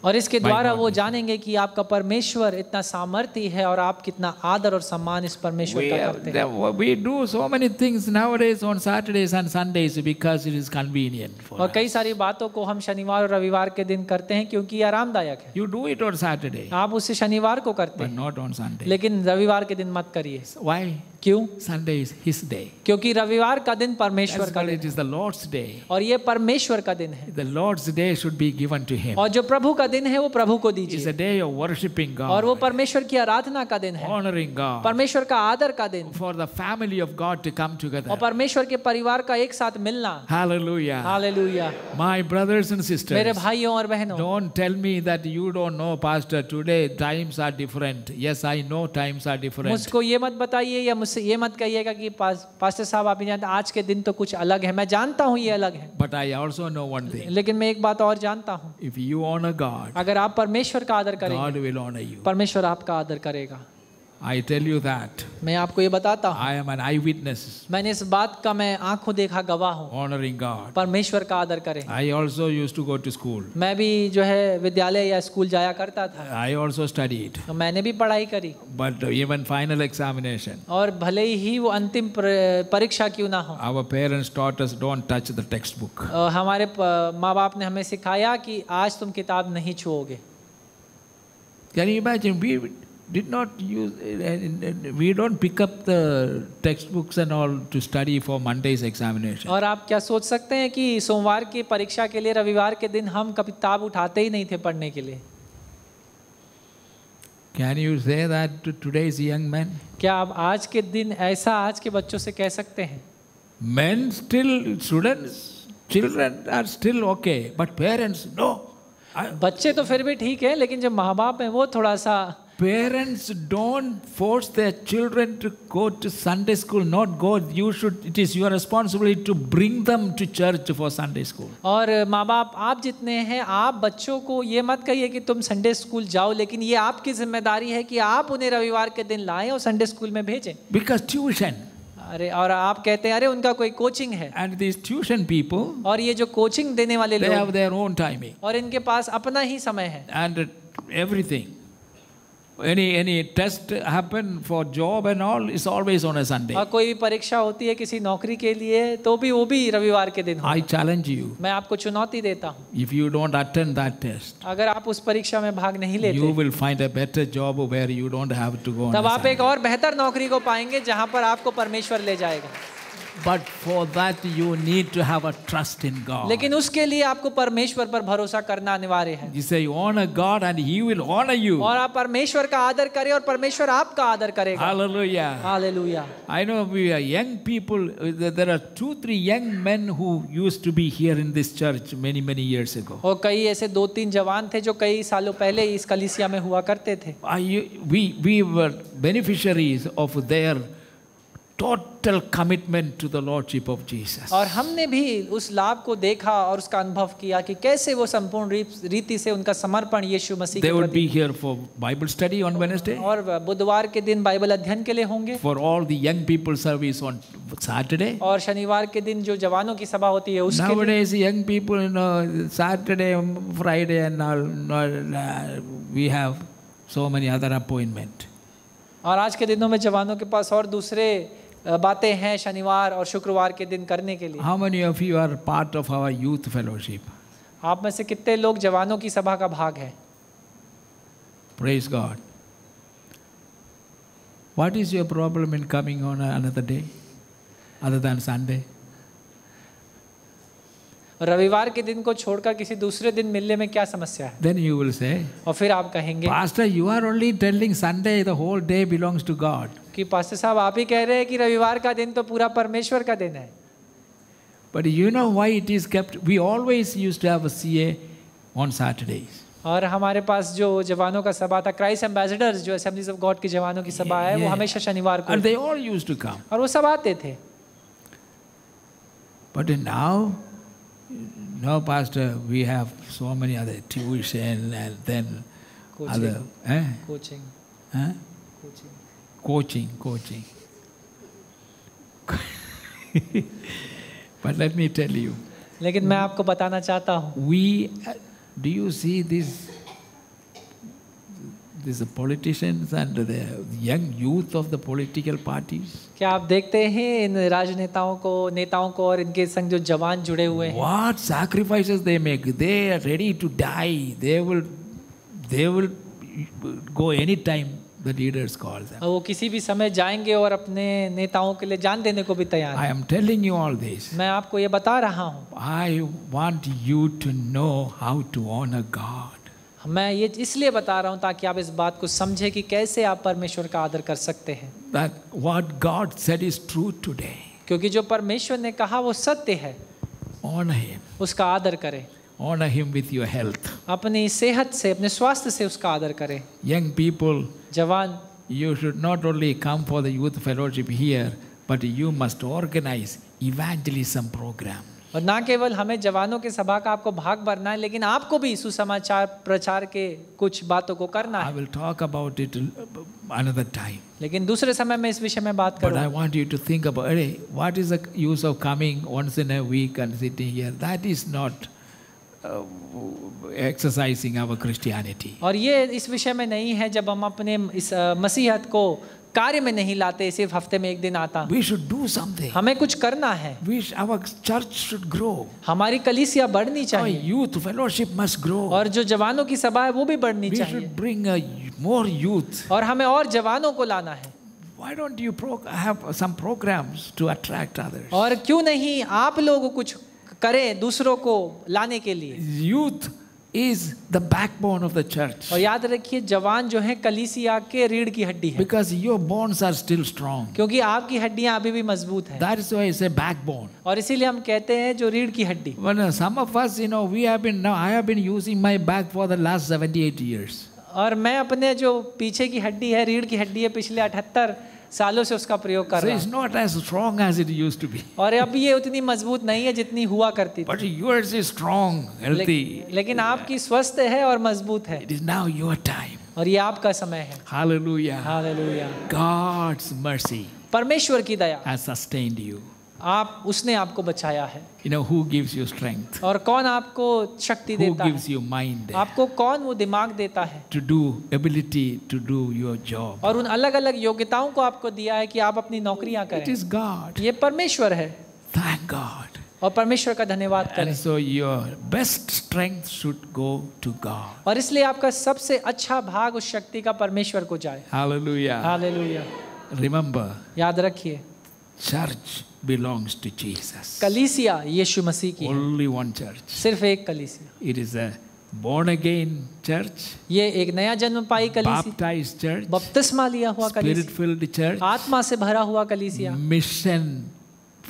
और इसके द्वारा वो जानेंगे कि आपका परमेश्वर इतना सामर्थ्य है और आप कितना आदर और सम्मान इस परमेश्वर का करते हैं। we do so many things nowadays on Saturdays and Sundays because it is convenient for और कई सारी बातों को हम शनिवार और रविवार के दिन करते हैं क्योंकि ये आरामदायक है। You do it on Saturday, आप उसे शनिवार को करते हैं। not on Sunday. लेकिन रविवार के दिन मत करिए। Why? क्यों? संडे इज़ हिज डे क्योंकि रविवार का दिन परमेश्वर का दिन इज़ द लॉर्ड्स डे और ये परमेश्वर का दिन है। The Lord's day should be given to him और जो प्रभु का दिन है वो प्रभु को दीजिए। Is a day of worshipping God और वो परमेश्वर की आराधना का दिन है। ऑनरिंग गॉड परमेश्वर का आदर का दिन। For the family of God to come together और परमेश्वर के परिवार का एक साथ मिलना। Hallelujah hallelujah my brothers and sisters मेरे भाइयों और बहनों। Don't tell me that you don't know pastor today times are different yes I know times are different मुझको ये मत बताइए या मुझसे ये मत कहिएगा कि पास, पास्टर साहब आप जानते आज के दिन तो कुछ अलग है। मैं जानता हूँ ये अलग है। But I also know one thing लेकिन मैं एक बात और जानता हूँ। If you honour a God अगर आप परमेश्वर का आदर करेंगे. परमेश्वर आपका आदर करेगा। I tell you that. मैं आपको ये बताता हूँ I am an eyewitness मैंने इस बात का मैं आँखों देखा गवाह हूँ honoring God. परमेश्वर का आदर करें I also used to go to school. मैं भी जो है विद्यालय या स्कूल जाया करता था I also studied. तो मैंने भी पढ़ाई करी But even final examination, और भले ही वो अंतिम परीक्षा क्यों ना हो our parents taught us don't touch the textbook. हमारे माँ बाप ने हमें सिखाया कि आज तुम किताब नहीं छुओगे Can you imagine? We did not use, we don't pick up the textbooks and all to study for Monday's examination. और आप क्या सोच सकते हैं कि सोमवार की परीक्षा के लिए रविवार के दिन हम कभी किताब उठाते ही नहीं थे पढ़ने के लिए Can you say that to today's young men? क्या आप आज के दिन ऐसा आज के बच्चों से कह सकते हैं Men still, students, children are still okay, but parents, no. बच्चे तो फिर भी ठीक है लेकिन जो माँ बाप हैं वो थोड़ा सा parents don't force their children to go to Sunday school, not go. You should, it is your responsibility to bring them to church for Sunday school. और माँ बाप आप जितने हैं आप बच्चों को ये मत कहिए कि तुम संडे स्कूल जाओ लेकिन ये आपकी ज़िम्मेदारी है कि आप उन्हें रविवार के दिन लाएँ और संडे स्कूल में भेजें Because tuition, अरे और आप कहते हैं अरे उनका कोई कोचिंग है and these tuition people, और ये जो कोचिंग देने वाले लोग have their own timing और इनके पास अपना ही समय है and everything. Any, any test happen for job and all is always on a Sunday. और कोई भी परीक्षा होती है किसी नौकरी के लिए तो भी वो भी रविवार के दिन हो I challenge you, मैं आपको चुनौती देता हूँ if you don't attend that test, अगर आप उस परीक्षा में भाग नहीं you will find a better job where you don't have to go on तब a आप एक Sunday. और बेहतर नौकरी को पाएँगे जहाँ पर आपको परमेश्वर ले जाएगा But for that you need to have a trust in God. लेकिन उसके लिए आपको परमेश्वर पर भरोसा करना अनिवार्य है You say you honor God and He will honor you. और आप परमेश्वर का आदर करें और परमेश्वर आपका आदर करेगा Hallelujah. Hallelujah I know we are young people. uh, There are two, three young men who used to be here in this church many, many years ago. और कई ऐसे दो तीन जवान थे जो कई सालों पहले इस कलिसिया में हुआ करते थे I, we, we were beneficiaries of their total commitment to the lordship of Jesus और हमने भी उस लाभ को देखा और उसका अनुभव किया कि कैसे वो संपूर्ण रीति से उनका समर्पण यीशु मसीह they would here for Bible study on Wednesday और बुधवार के दिन बाइबल अध्ययन के लिए होंगे। For all the young people service on Saturday और शनिवार के दिन जो जवानों की सभा होती है उसके nowadays is young people no Saturday Friday and we have so many other appointment और आज के दिनों में जवानों के पास और दूसरे बातें हैं शनिवार और शुक्रवार के दिन करने के लिए। How many of you are part of our youth fellowship आप में से कितने लोग जवानों की सभा का भाग है? Praise God what is your problem in coming on another day other than Sunday रविवार के दिन को छोड़कर किसी दूसरे दिन मिलने में क्या समस्या है? देन यू विल से और फिर आप कहेंगे pastor you are only telling Sunday the whole day belongs to God कि पास्टर साहब आप ही कह रहे हैं कि रविवार का दिन तो पूरा परमेश्वर का दिन है। But you know why it is kept we always used to have a और हमारे पास जो जवानों का सभा था क्राइस्ट एम्बेसडर जो असेंबली ऑफ़ गॉड के जवानों की सभा है वो हमेशा शनिवार को और वो सब आते थे। But now no, Pastor, we have so many other tuition and then Coaching. other eh? Coaching Huh? Coaching coaching, coaching. *laughs* but let me tell you, लेकिन मैं आपको बताना चाहता हूँ we do you see this? These politicians and the young youth of the political parties. क्या आप देखते हैं इन राजनेताओं को नेताओं को और इनके संग जो जवान जुड़े हुए हैं What sacrifices they make? They are ready to die. They will, they will go anytime the leaders call them. और वो किसी भी समय जाएँगे और अपने नेताओं के लिए जान देने को भी तैयार I am telling you all this. मैं आपको ये बता रहा हूँ I want you to know how to honor God. मैं ये इसलिए बता रहा हूँ ताकि आप इस बात को समझे कि कैसे आप परमेश्वर का आदर कर सकते हैं That what God said is true today. क्योंकि जो परमेश्वर ने कहा वो सत्य है Honor Him. उसका आदर करें Honor Him with your health. अपनी सेहत से अपने स्वास्थ्य से उसका आदर करें Young people, जवान you should not only come for the youth fellowship here, but you must organize evangelism program. और ना केवल हमें जवानों के सभा का आपको भाग भरना है लेकिन आपको भी सुसमाचार प्रचार के कुछ बातों को करना है I will talk about it another time. लेकिन दूसरे समय में इस विषय में बात But I want you to think about hey, what is the use of coming once in a week and sitting here? That is not uh, exercising our Christianity. और ये इस विषय में नहीं है जब हम अपने इस मसीहत को कार्य में नहीं लाते सिर्फ़ हफ़्ते में एक दिन आता। वी शुड डू समथिंग हमें कुछ करना है। वी चर्च शुड ग्रो हमारी कलीसिया बढ़नी चाहिए। यूथ फेलोशिप मस्ट ग्रो और जो जवानों की सभा है वो भी बढ़नी चाहिए। ब्रिंग मोर यूथ और हमें और जवानों को लाना है। Why don't you pro have some programs to attract others? और क्यों नहीं आप लोग कुछ करें दूसरों को लाने के लिए? Youth is the backbone of the church और याद रखिए जवान जो है कलीसिया के रीढ़ की हड्डी है because your bones are still strong. क्योंकि आपकी हड्डियाँ अभी भी मज़बूत हैं That is why I say backbone. और इसीलिए हम कहते हैं जो रीढ़ की हड्डी Well, uh, some of us, you know, we have been now. I have been using my back for the last 78 years. और मैं अपने जो पीछे की हड्डी है रीढ़ की हड्डी है पिछले अठहत्तर सालों से उसका प्रयोग कर रहा हूँ. और अब ये उतनी मज़बूत नहीं है जितनी हुआ करती. ले, लेकिन आपकी स्वस्थ है और मज़बूत है. और ये आपका समय है Hallelujah. हालेलुया God's mercy परमेश्वर की दया. आप उसने आपको बचाया है You know who gives you strength? और कौन आपको शक्ति Who देता gives है you mind आपको कौन वो दिमाग देता है to do ability to do your job? और उन अलग अलग योग्यताओं को आपको दिया है कि आप अपनी नौकरियाँ It करें is God. ये परमेश्वर है Thank God. और परमेश्वर का धन्यवाद करें so your best strength should go to God. और इसलिए आपका सबसे अच्छा भाग उस शक्ति का परमेश्वर को जाए Hallelujah. हालेलुया Remember, याद रखिए church belongs to Jesus. कलीसिया यीशु मसीह की Only one church. सिर्फ़ एक कलीसिया It is a born again church, ये एक नया जन्म पाई कलीसिया baptized church, बपतिस्मा लिया हुआ spirit filled church, आत्मा से भरा हुआ कलीसिया mission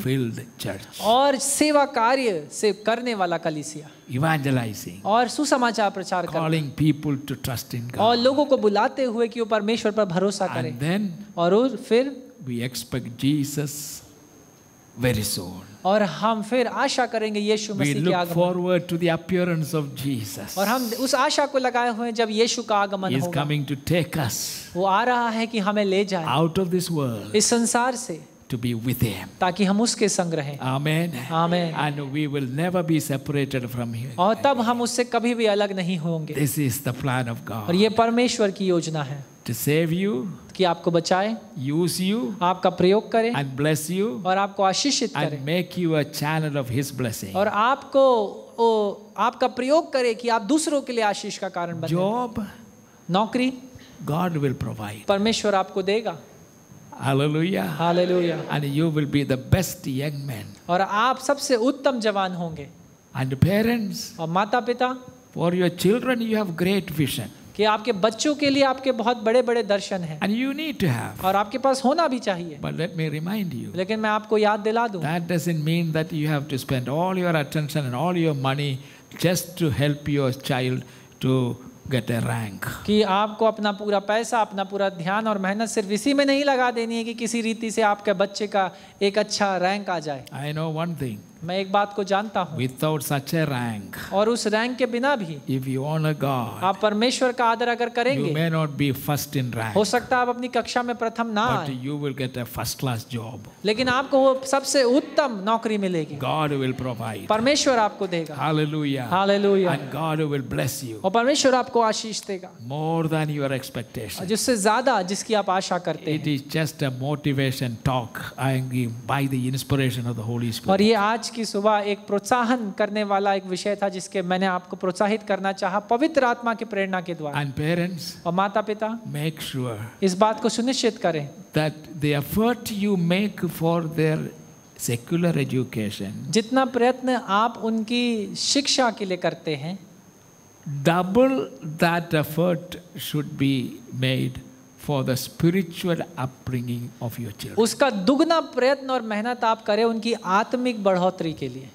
filled church. और सेवा कार्य से करने वाला कलीसिया Evangelizing, और सुसमाचार प्रचार करना calling people to trust in और God. लोगों को बुलाते हुए कि वो परमेश्वर पर भरोसा करें And then और फिर we expect Jesus very soon. और हम फिर आशा करेंगे यीशु मसीह के आगमन forward to the appearance of Jesus. और हम उस आशा को लगाए हुए हैं जब यीशु का आगमन He is होगा coming to take us वो आ रहा है कि हमें ले जाए out of this world इस संसार से to be with Him. ताकि हम उसके संग रहें Amen. Amen And we will never be separated from Him. और तब हम उससे कभी भी अलग नहीं होंगे This is the plan of और God ये परमेश्वर की योजना है to save you, कि आपको बचाए यूज़ यू आपका प्रयोग करे एंड ब्लेस यू और आपको आशीषित करे। Make you a channel of his blessing और आपको ओ, आपका प्रयोग करे कि आप दूसरों के लिए आशीष का कारण बने। जॉब नौकरी गॉड विल प्रोवाइड परमेश्वर आपको देगा। Hallelujah hallelujah and you will be the best young man और आप सबसे उत्तम जवान होंगे। एंड पेरेंट्स और माता पिता for your children you have great vision कि आपके बच्चों के लिए आपके बहुत बड़े बड़े दर्शन हैं। And you need to have और आपके पास होना भी चाहिए। But let me remind you लेकिन मैं आपको याद दिला दूँ। That doesn't mean that you have to spend all your attention and all your money just to help your child to get a rank कि आपको अपना पूरा पैसा अपना पूरा ध्यान और मेहनत सिर्फ़ इसी में नहीं लगा देनी है कि किसी रीति से आपके बच्चे का एक अच्छा रैंक आ जाए। आई नो वन थिंग मैं एक बात को जानता हूँ। विदाउट सच ए रैंक और उस रैंक के बिना भी if you honour a God आप परमेश्वर का आदर अगर करेंगे you may not be first in rank हो सकता है आप अपनी कक्षा में प्रथम ना but you will get a first class job लेकिन आपको वो सबसे उत्तम नौकरी मिलेगी। गॉड विल प्रोवाइड परमेश्वर आपको देगा। Hallelujah hallelujah and God will bless you और परमेश्वर आपको आशीष देगा। मोर देन योर एक्सपेक्टेशन जिससे ज़्यादा जिसकी आप आशा करते हैं। It is just a motivation talk I am give by the inspiration of the Holy Spirit और ये आज की सुबह एक प्रोत्साहन करने वाला एक विषय था जिसके मैंने आपको प्रोत्साहित करना चाहा पवित्र आत्मा की प्रेरणा के द्वारा। And parents, और माता पिता make sure इस बात को सुनिश्चित करें that the effort you make for their secular education जितना प्रयत्न आप उनकी शिक्षा के लिए करते हैं double that effort should be made for the spiritual upbringing of your children. उसका दुगना प्रयत्न और मेहनत आप करें उनकी आत्मिक बढ़ोतरी के लिए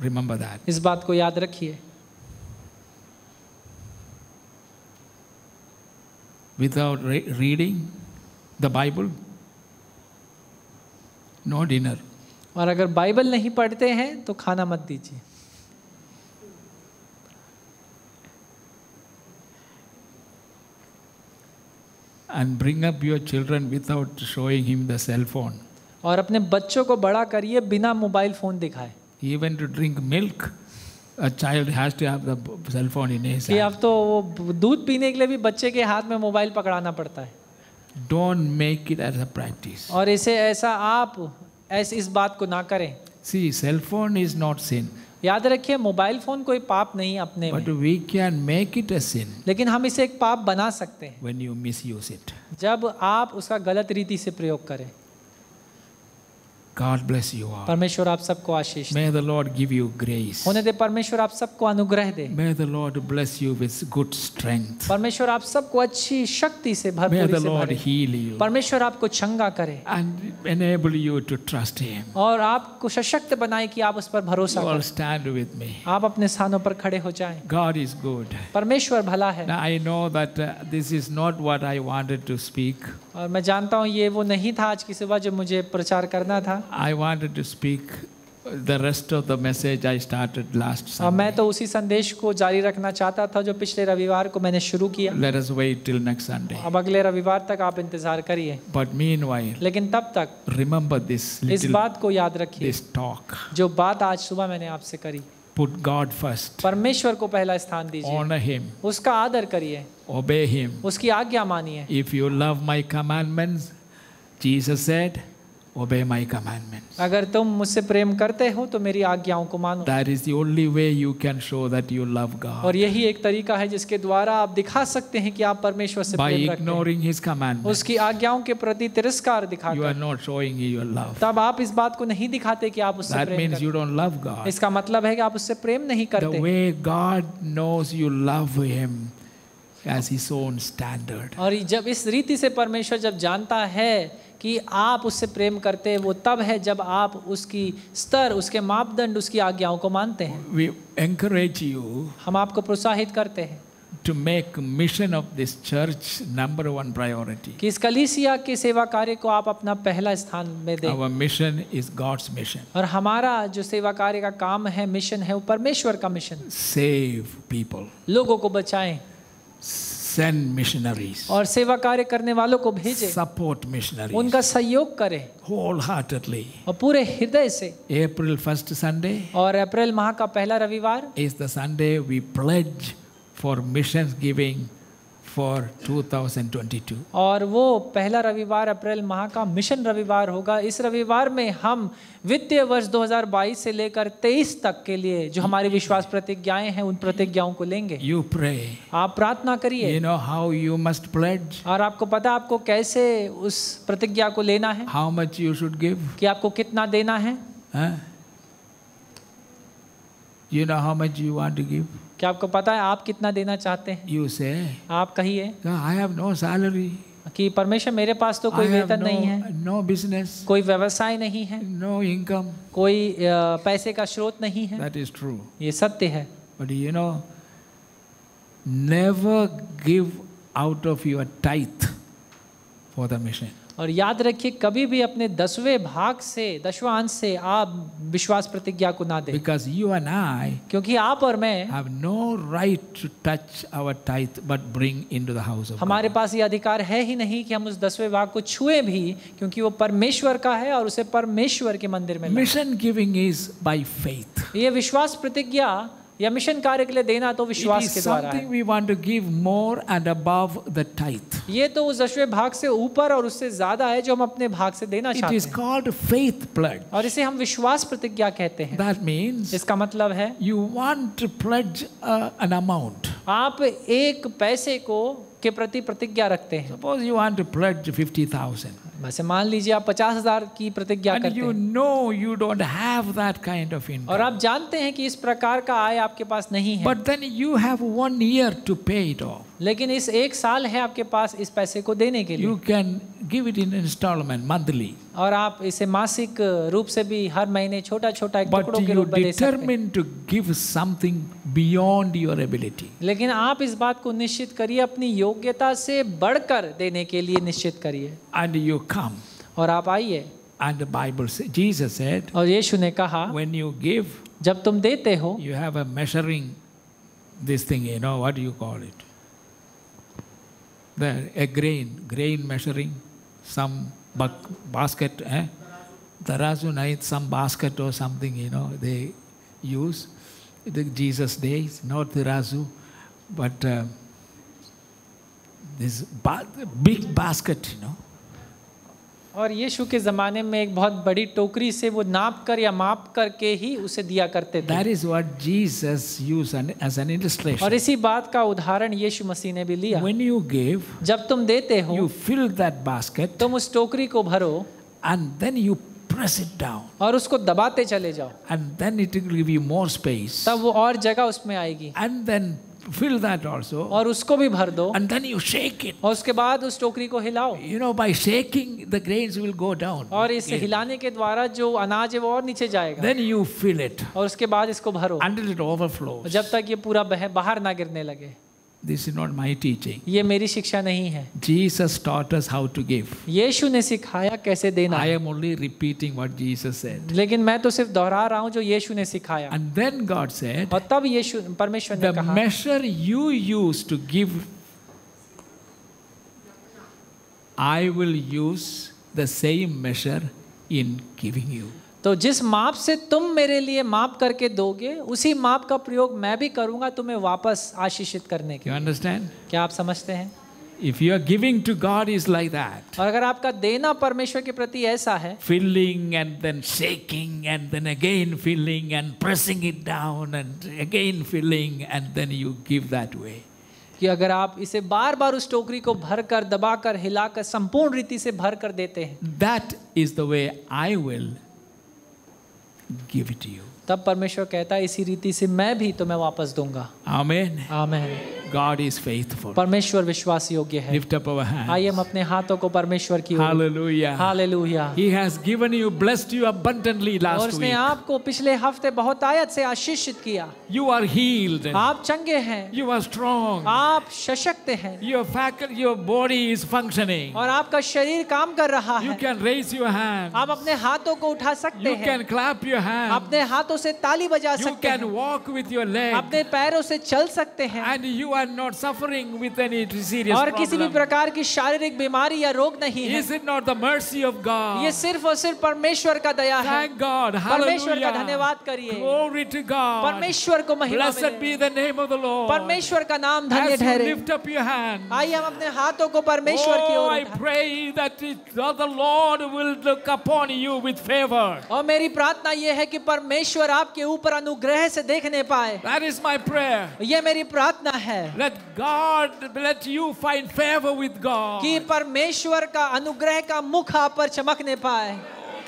Remember that. इस बात को याद रखिए Without re- reading the Bible, no dinner. और अगर बाइबल नहीं पढ़ते हैं तो खाना मत दीजिए And bring up your children without showing him the cell phone. और अपने बच्चों को बड़ा करिए बिना मोबाइल फ़ोन दिखाए Even to drink milk, a child has to have the cell phone in his कि. अब तो वो दूध पीने के लिए भी बच्चे के हाथ में मोबाइल पकड़ाना पड़ता है Don't make it as a practice. और इसे ऐसा आप ऐसे इस बात को ना करें See, cell phone is not sin, याद रखिए मोबाइल फ़ोन कोई पाप नहीं अपने but में। we can make it a sin लेकिन हम इसे एक पाप बना सकते हैं। when you misuse it. जब आप उसका गलत रीति से प्रयोग करें। God bless you all. परमेश्वर आप सबको आशीष May the Lord give you grace. होने दे परमेश्वर आप सबको अनुग्रह दे May the Lord bless you with good strength. परमेश्वर आप सबको अच्छी शक्ति से May the Lord heal you परमेश्वर आपको चंगा करे and enable you to trust Him. और आपको सशक्त बनाए कि आप उस पर भरोसा करें stand with me. आप अपने स्थानों पर खड़े हो जाएँ God is good. परमेश्वर भला है Now I know that uh, this is not what I wanted to speak. और मैं जानता हूँ ये वो नहीं था आज की सुबह जो मुझे प्रचार करना था I wanted to speak the rest of the message I started last और मैं तो उसी संदेश को जारी रखना चाहता था जो पिछले रविवार को मैंने शुरू किया Let us wait till next Sunday. अब अगले रविवार तक आप इंतज़ार करिए But meanwhile, लेकिन तब तक remember this little, इस बात को याद रखिए this talk. जो बात आज सुबह मैंने आपसे करी Put God first. परमेश्वर को पहला स्थान दीजिए Honor Him. उसका आदर करिए Obey Him. उसकी आज्ञा मानिए If you love my commandments, Jesus said, obey my commandments. अगर तुम मुझसे प्रेम करते हो तो मेरी आज्ञाओं को मानो That is the only way you can show that you love God. और यही एक तरीका है जिसके द्वारा आप दिखा सकते हैं कि आप परमेश्वर से By प्रेम रखते हैं ignoring His commandments, उसकी आज्ञाओं के प्रति तिरस्कार you are not showing your love. तब आप इस बात को नहीं दिखाते कि आप उससे That means you don't love God. इसका मतलब है कि आप उससे प्रेम नहीं The way God knows you love Him as His own standard. और जब इस रीति से परमेश्वर जब जानता है कि आप उससे प्रेम करते हैं वो तब है जब आप उसकी स्तर उसके मापदंड उसकी आज्ञाओं को मानते हैं We encourage you हम आपको प्रोत्साहित करते हैं to make mission of this church number one priority. कि इस कलीसिया के सेवा कार्य को आप अपना पहला स्थान में दें Our mission is God's mission. और हमारा जो सेवा कार्य का काम है मिशन है वो परमेश्वर का मिशन Save people. लोगों को बचाएँ Send missionaries. और सेवा कार्य करने वालों को भेजे Support missionaries. उनका सहयोग करें Wholeheartedly. और पूरे हृदय से April 1st Sunday और अप्रैल माह का पहला रविवार is the Sunday we pledge for missions giving for 2022. और वो पहला रविवार अप्रैल माह का मिशन रविवार होगा इस रविवार में हम वित्तीय वर्ष 2022 से लेकर 23 तक के लिए जो हमारी विश्वास प्रतिज्ञाएँ हैं उन प्रतिज्ञाओं को लेंगे You pray. आप प्रार्थना करिए You know how you must pledge? और आपको पता है आपको कैसे उस प्रतिज्ञा को लेना है How much you should give? कि आपको कितना देना है? You know how much you want to give? क्या आपको पता है आप कितना देना चाहते हैं? यू से आप कहिए। आई हैव नो सैलरी कि परमेश्वर मेरे पास तो कोई वेतन no, नहीं है। नो no बिज़नेस कोई व्यवसाय नहीं है। नो no इनकम कोई पैसे का स्रोत नहीं है। दैट इज़ ट्रू ये सत्य है। But you know never give out of your tithe for the mission और याद रखिए कभी भी अपने दसवें भाग से दसवां अंश से आप विश्वास प्रतिज्ञा को ना दें Because you and I क्योंकि आप और मैं no right to touch our tithe but bring into the house of God. हमारे पास ये अधिकार है ही नहीं कि हम उस दसवें भाग को छुए भी क्योंकि वो परमेश्वर का है और उसे परमेश्वर के मंदिर में। Mission giving is by faith. ये विश्वास प्रतिज्ञा या मिशन कार्य के लिए देना तो विश्वास के द्वारा है we want to give more and above the tithe. ये तो उस दसवें भाग से ऊपर और उससे ज़्यादा है जो हम अपने भाग से देना चाहते हैं called faith pledge. और इसे हम विश्वास प्रतिज्ञा कहते हैं That means इसका मतलब है want to pledge uh, an amount. आप एक पैसे को के प्रति प्रतिज्ञा रखते हैं Suppose you want to pledge 50,000 वैसे मान लीजिए आप पचास हज़ार की प्रतिज्ञा करते you हैं know you don't have that kind of और आप जानते हैं कि इस प्रकार का आय आपके पास नहीं है But then you have one year to pay it off. लेकिन इस एक साल है आपके पास इस पैसे को देने के लिए You can give it in installment monthly. और आप इसे मासिक रूप से भी हर महीने छोटा छोटा एक टुकड़ों के रूप में दे सकते हैं to give something beyond your ability. लेकिन आप इस बात को निश्चित करिए अपनी योग्यता से बढ़कर देने के लिए निश्चित करिए And you come. और आप आइए And the Bible says, Jesus said, और यीशु ने कहा when you give, जब तुम देते हो you have a measuring this thing, you know, what do you call it? The, a grain, grain measuring, some buck, basket, eh? Tarazu night, some basket or something, you know, they use. The Jesus days, not tarazu, but uh, this ba- big basket, you know. और यीशु के ज़माने में एक बहुत बड़ी टोकरी से वो नाप कर या माप करके ही उसे दिया करते थे। और इसी बात का उदाहरण यीशु मसीह ने भी लिया। व्हेन यू गिव जब तुम देते हो यू फिल दैट बास्केट तुम उस टोकरी को भरो and then you press it down और उसको दबाते चले जाओ। And then it will give you more space तब वो और जगह उसमें आएगी। And then fill that also. और उसको भी भर दो And then you shake it. और उसके बाद उस टोकरी को हिलाओ You know, by shaking, the grains will go down. और इस हिलाने के द्वारा जो अनाज है वो और नीचे जाएगा Then you fill it और उसके बाद इसको भरो until it overflows. जब तक ये पूरा bahar बाहर ना गिरने लगे This is not my teaching. ये मेरी शिक्षा नहीं है Jesus taught us how to give. यीशु ने सिखाया कैसे देना I है। am only repeating what Jesus said. लेकिन मैं तो सिर्फ दोहरा रहा हूँ जो यीशु ने सिखाया And then God said, और तब यीशु परमेश्वर ने The कहा measure you use to give, I will use the same measure in giving you. तो जिस माप से तुम मेरे लिए माप करके दोगे उसी माप का प्रयोग मैं भी करूँगा तुम्हें वापस आशीषित करने के understand? क्या आप समझते हैं If you are giving to God is like that. और अगर आपका देना परमेश्वर के प्रति ऐसा है Filling and then shaking and then again filling and pressing it down and again filling and then you give that way. कि अगर आप इसे बार बार उस टोकरी को भर कर दबा कर हिलाकर संपूर्ण रीति से भर कर देते हैं That is the way I will give it to you. तब परमेश्वर कहता है इसी रीति से मैं भी तुम्हें वापस दूँगा. आमेन आमेन God is faithful. परमेश्वर विश्वास योग्य है Lift up our hands. आइए हम अपने हाथों को परमेश्वर की ओर Hallelujah. Hallelujah He has given you, blessed you abundantly और last उसने week. आपको पिछले हफ़्ते बहुत आयत से आशीषित किया You are healed. आप चंगे हैं You are strong. आप सशक्त हैं Your faculty, your body is functioning. और आपका शरीर काम कर रहा You can raise your hand. आप अपने हाथों को उठा सकते You can clap your hand. अपने हाथों से ताली बजा You can walk with your leg. अपने पैरों से चल सकते हैं And you are not suffering with any serious और किसी भी प्रकार की शारीरिक बीमारी या रोग नहीं है Is it not the mercy of god ये सिर्फ़ और सिर्फ़ परमेश्वर का दया है Thank God. परमेश्वर का धन्यवाद करिए Glory to God. परमेश्वर को महिमा Blessed be the name of the Lord. परमेश्वर का नाम धन्य ठहरे lift up your hand. आइए हम अपने हाथों को परमेश्वर की Oh, ore I pray that the Lord will look upon you with favor. और मेरी प्रार्थना ये है कि परमेश्वर आपके ऊपर अनुग्रह से देखने पाए That is my prayer. ये मेरी प्रार्थना है Let God, let you find favor with God. कि परमेश्वर का अनुग्रह का मुख आप पर चमकने पाए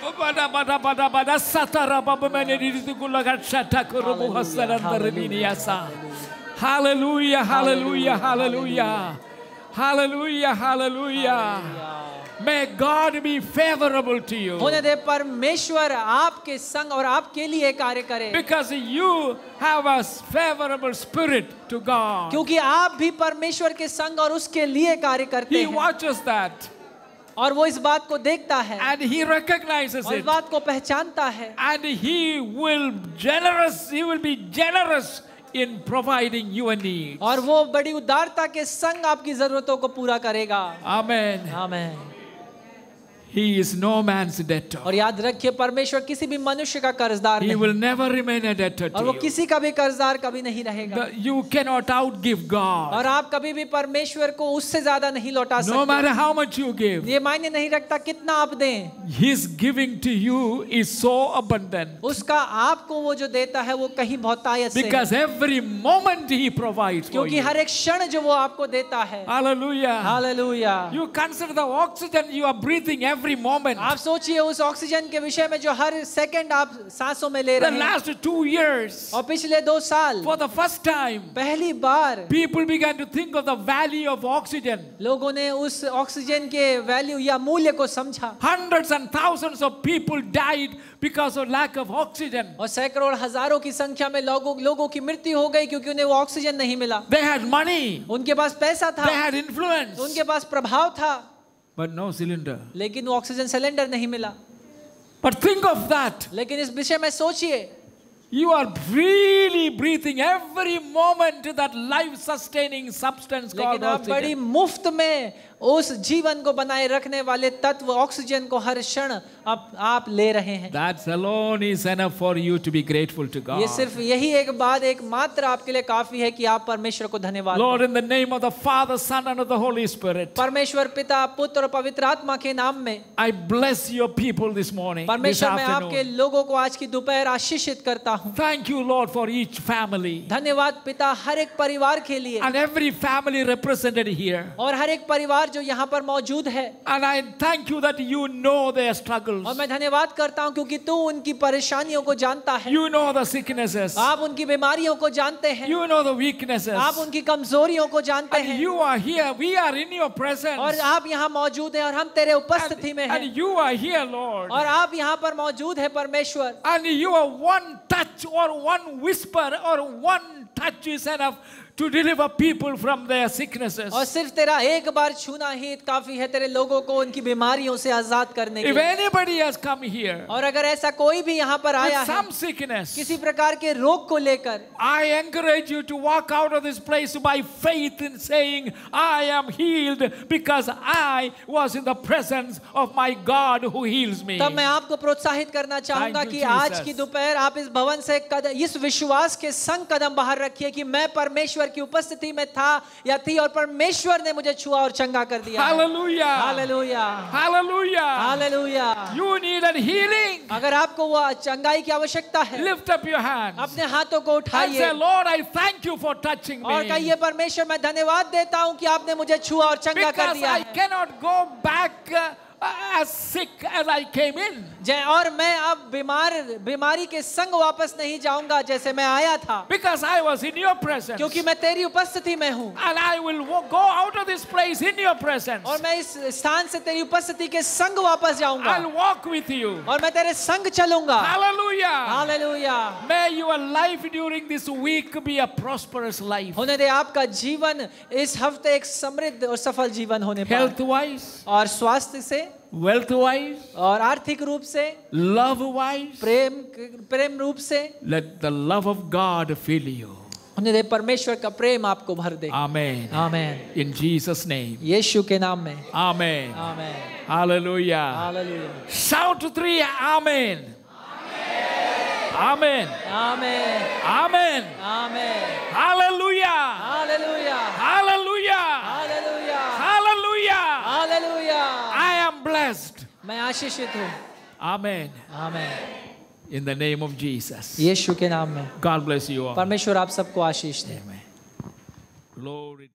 Bada bada bada bada satara baba menedi gulagat shata kurubu hasaranda rebiniasa. Hallelujah, hallelujah, hallelujah. Hallelujah, hallelujah. May God be favorable to you. होने दे परमेश्वर आपके संग और आपके लिए कार्य करे Because you have a favorable spirit to God. क्योंकि आप भी परमेश्वर के संग और उसके लिए कार्य करते He हैं watches that और वो इस बात को देखता है and he recognizes और इस बात को पहचानता है And he will generous, he will be generous in providing your needs. और वो बड़ी उदारता के संग आपकी जरूरतों को पूरा करेगा Amen. Amen He is no man's debtor. और याद रखिए परमेश्वर किसी भी मनुष्य का कर्जदार He नहीं will never remain a debtor और to वो you. किसी का भी कर्जदार कभी नहीं रहेगा The- You cannot outgive God. और आप कभी भी परमेश्वर को उससे ज़्यादा नहीं लौटा No सकते matter how much you give, ये मायने नहीं रखता कितना आप दें His giving to you is so abundant. उसका आपको वो जो देता है वो कहीं बहुत आयत से है। Because every moment He provides for क्योंकि you. हर एक क्षण जो वो आपको देता है Hallelujah. Hallelujah You consider the oxygen you are breathing every moment. आप सोचिए उस ऑक्सीजन के विषय में जो हर सेकंड आप सांसों में ले रहे हैं The last two years, और पिछले दो साल for the first time, पहली बार people began to think of the value of oxygen. लोगों ने उस ऑक्सीजन के वैल्यू या मूल्य को समझा Hundreds and thousands of people died because of lack of oxygen. और सैकड़ों हज़ारों की संख्या में लोगों लोगों की मृत्यु हो गई क्योंकि उन्हें वो ऑक्सीजन नहीं मिला They had money, उनके पास पैसा था they had influence, उनके पास प्रभाव था but no cylinder. लेकिन वो ऑक्सीजन सिलेंडर नहीं मिला But think of that. लेकिन इस विषय में सोचिए You are really breathing every moment that life sustaining substance called लेकिन आप बड़ी oxygen. मुफ़्त में उस जीवन को बनाए रखने वाले तत्व ऑक्सीजन को हर क्षण आप आप ले रहे हैं That alone is enough for you to be grateful to God. ये सिर्फ़ यही एक बात एक मात्र आपके लिए काफ़ी है कि आप परमेश्वर को धन्यवाद Lord, in the name of the Father, Son, and of the Holy Spirit, परमेश्वर पिता पुत्र और पवित्र आत्मा के नाम में I bless your people this morning, परमेश्वर मैं आपके लोगों को आज की दोपहर आशीषित करता हूँ Thank you, Lord, for each family धन्यवाद पिता हर एक परिवार के लिए and every family represented here. और हर एक परिवार परिवार जो यहाँ पर मौजूद है। And I thank you that you know their struggles और मैं धन्यवाद करता हूँ क्योंकि तू उनकी परेशानियों को जानता है। यू नो द सिकनेसेस आप उनकी बीमारियों को जानते हैं। यू नो द वीकनेसेस आप उनकी कमजोरियों को जानते हैं। You are here we are in your presence और आप यहाँ मौजूद है और हम तेरे उपस्थिति में हैं। यू आर हियर लॉर्ड और आप यहाँ पर मौजूद है परमेश्वर। And you are one touch और वन विस्पर और one touch is enough to deliver people from their sicknesses. और सिर्फ तेरा एक बार छूना ही काफी है तेरे लोगों को उनकी बीमारियों से आजाद करने के If लिए anybody has come here और अगर ऐसा कोई भी यहाँ पर आया with है some sickness, किसी प्रकार के रोग को लेकर I encourage you to walk out of this place by faith in saying, I am healed because I was in the presence of my God who heals me. तब मैं आपको प्रोत्साहित करना चाहूंगा Thank कि you, आज Jesus. की दोपहर आप इस भवन से कद, इस विश्वास के संग कदम बाहर रखिए कि मैं परमेश्वर की उपस्थिति में था या थी और परमेश्वर ने मुझे छुआ और चंगा कर दिया है। Hallelujah. Hallelujah Hallelujah. Hallelujah You needed healing. अगर आपको वो चंगाई की आवश्यकता है Lift up your hands अपने हाथों को उठाइए say, Lord, I thank you for touching और. कहिए परमेश्वर मैं धन्यवाद देता हूँ कि आपने मुझे छुआ और चंगा कर दिया है cannot go back uh, as sick as I came in. जय और मैं अब बीमार बीमारी के संग वापस नहीं जाऊँगा जैसे मैं आया था Because I was in your presence. क्योंकि मैं तेरी उपस्थिति में हूँ And I will go out of this place in your presence. और मैं इस स्थान से तेरी उपस्थिति के संग वापस जाऊँगा I'll walk with you. और मैं तेरे संग चलूँगा Hallelujah. Hallelujah May your life during this week be a prosperous life. होने दे आपका जीवन इस हफ़्ते एक समृद्ध और सफल जीवन होने पाए Health wise, और स्वास्थ्य से wealth wise, और आर्थिक रूप से love wise. प्रेम प्रेम रूप से Let the love of God fill you. होने दे परमेश्वर का प्रेम आपको भर दे Amen. Amen In Jesus' name. यीशु के नाम में Amen. Amen Hallelujah. Hallelujah Shout three. Amen. Amen. Amen Amen. Amen Hallelujah. Hallelujah Hallelujah. Hallelujah Hallelujah. Hallelujah I am blessed. मैं आशीषित हूँ Amen. Amen. In the name of Jesus. यीशु के नाम में God bless you all. परमेश्वर आप सबको आशीष दे Amen. Glory.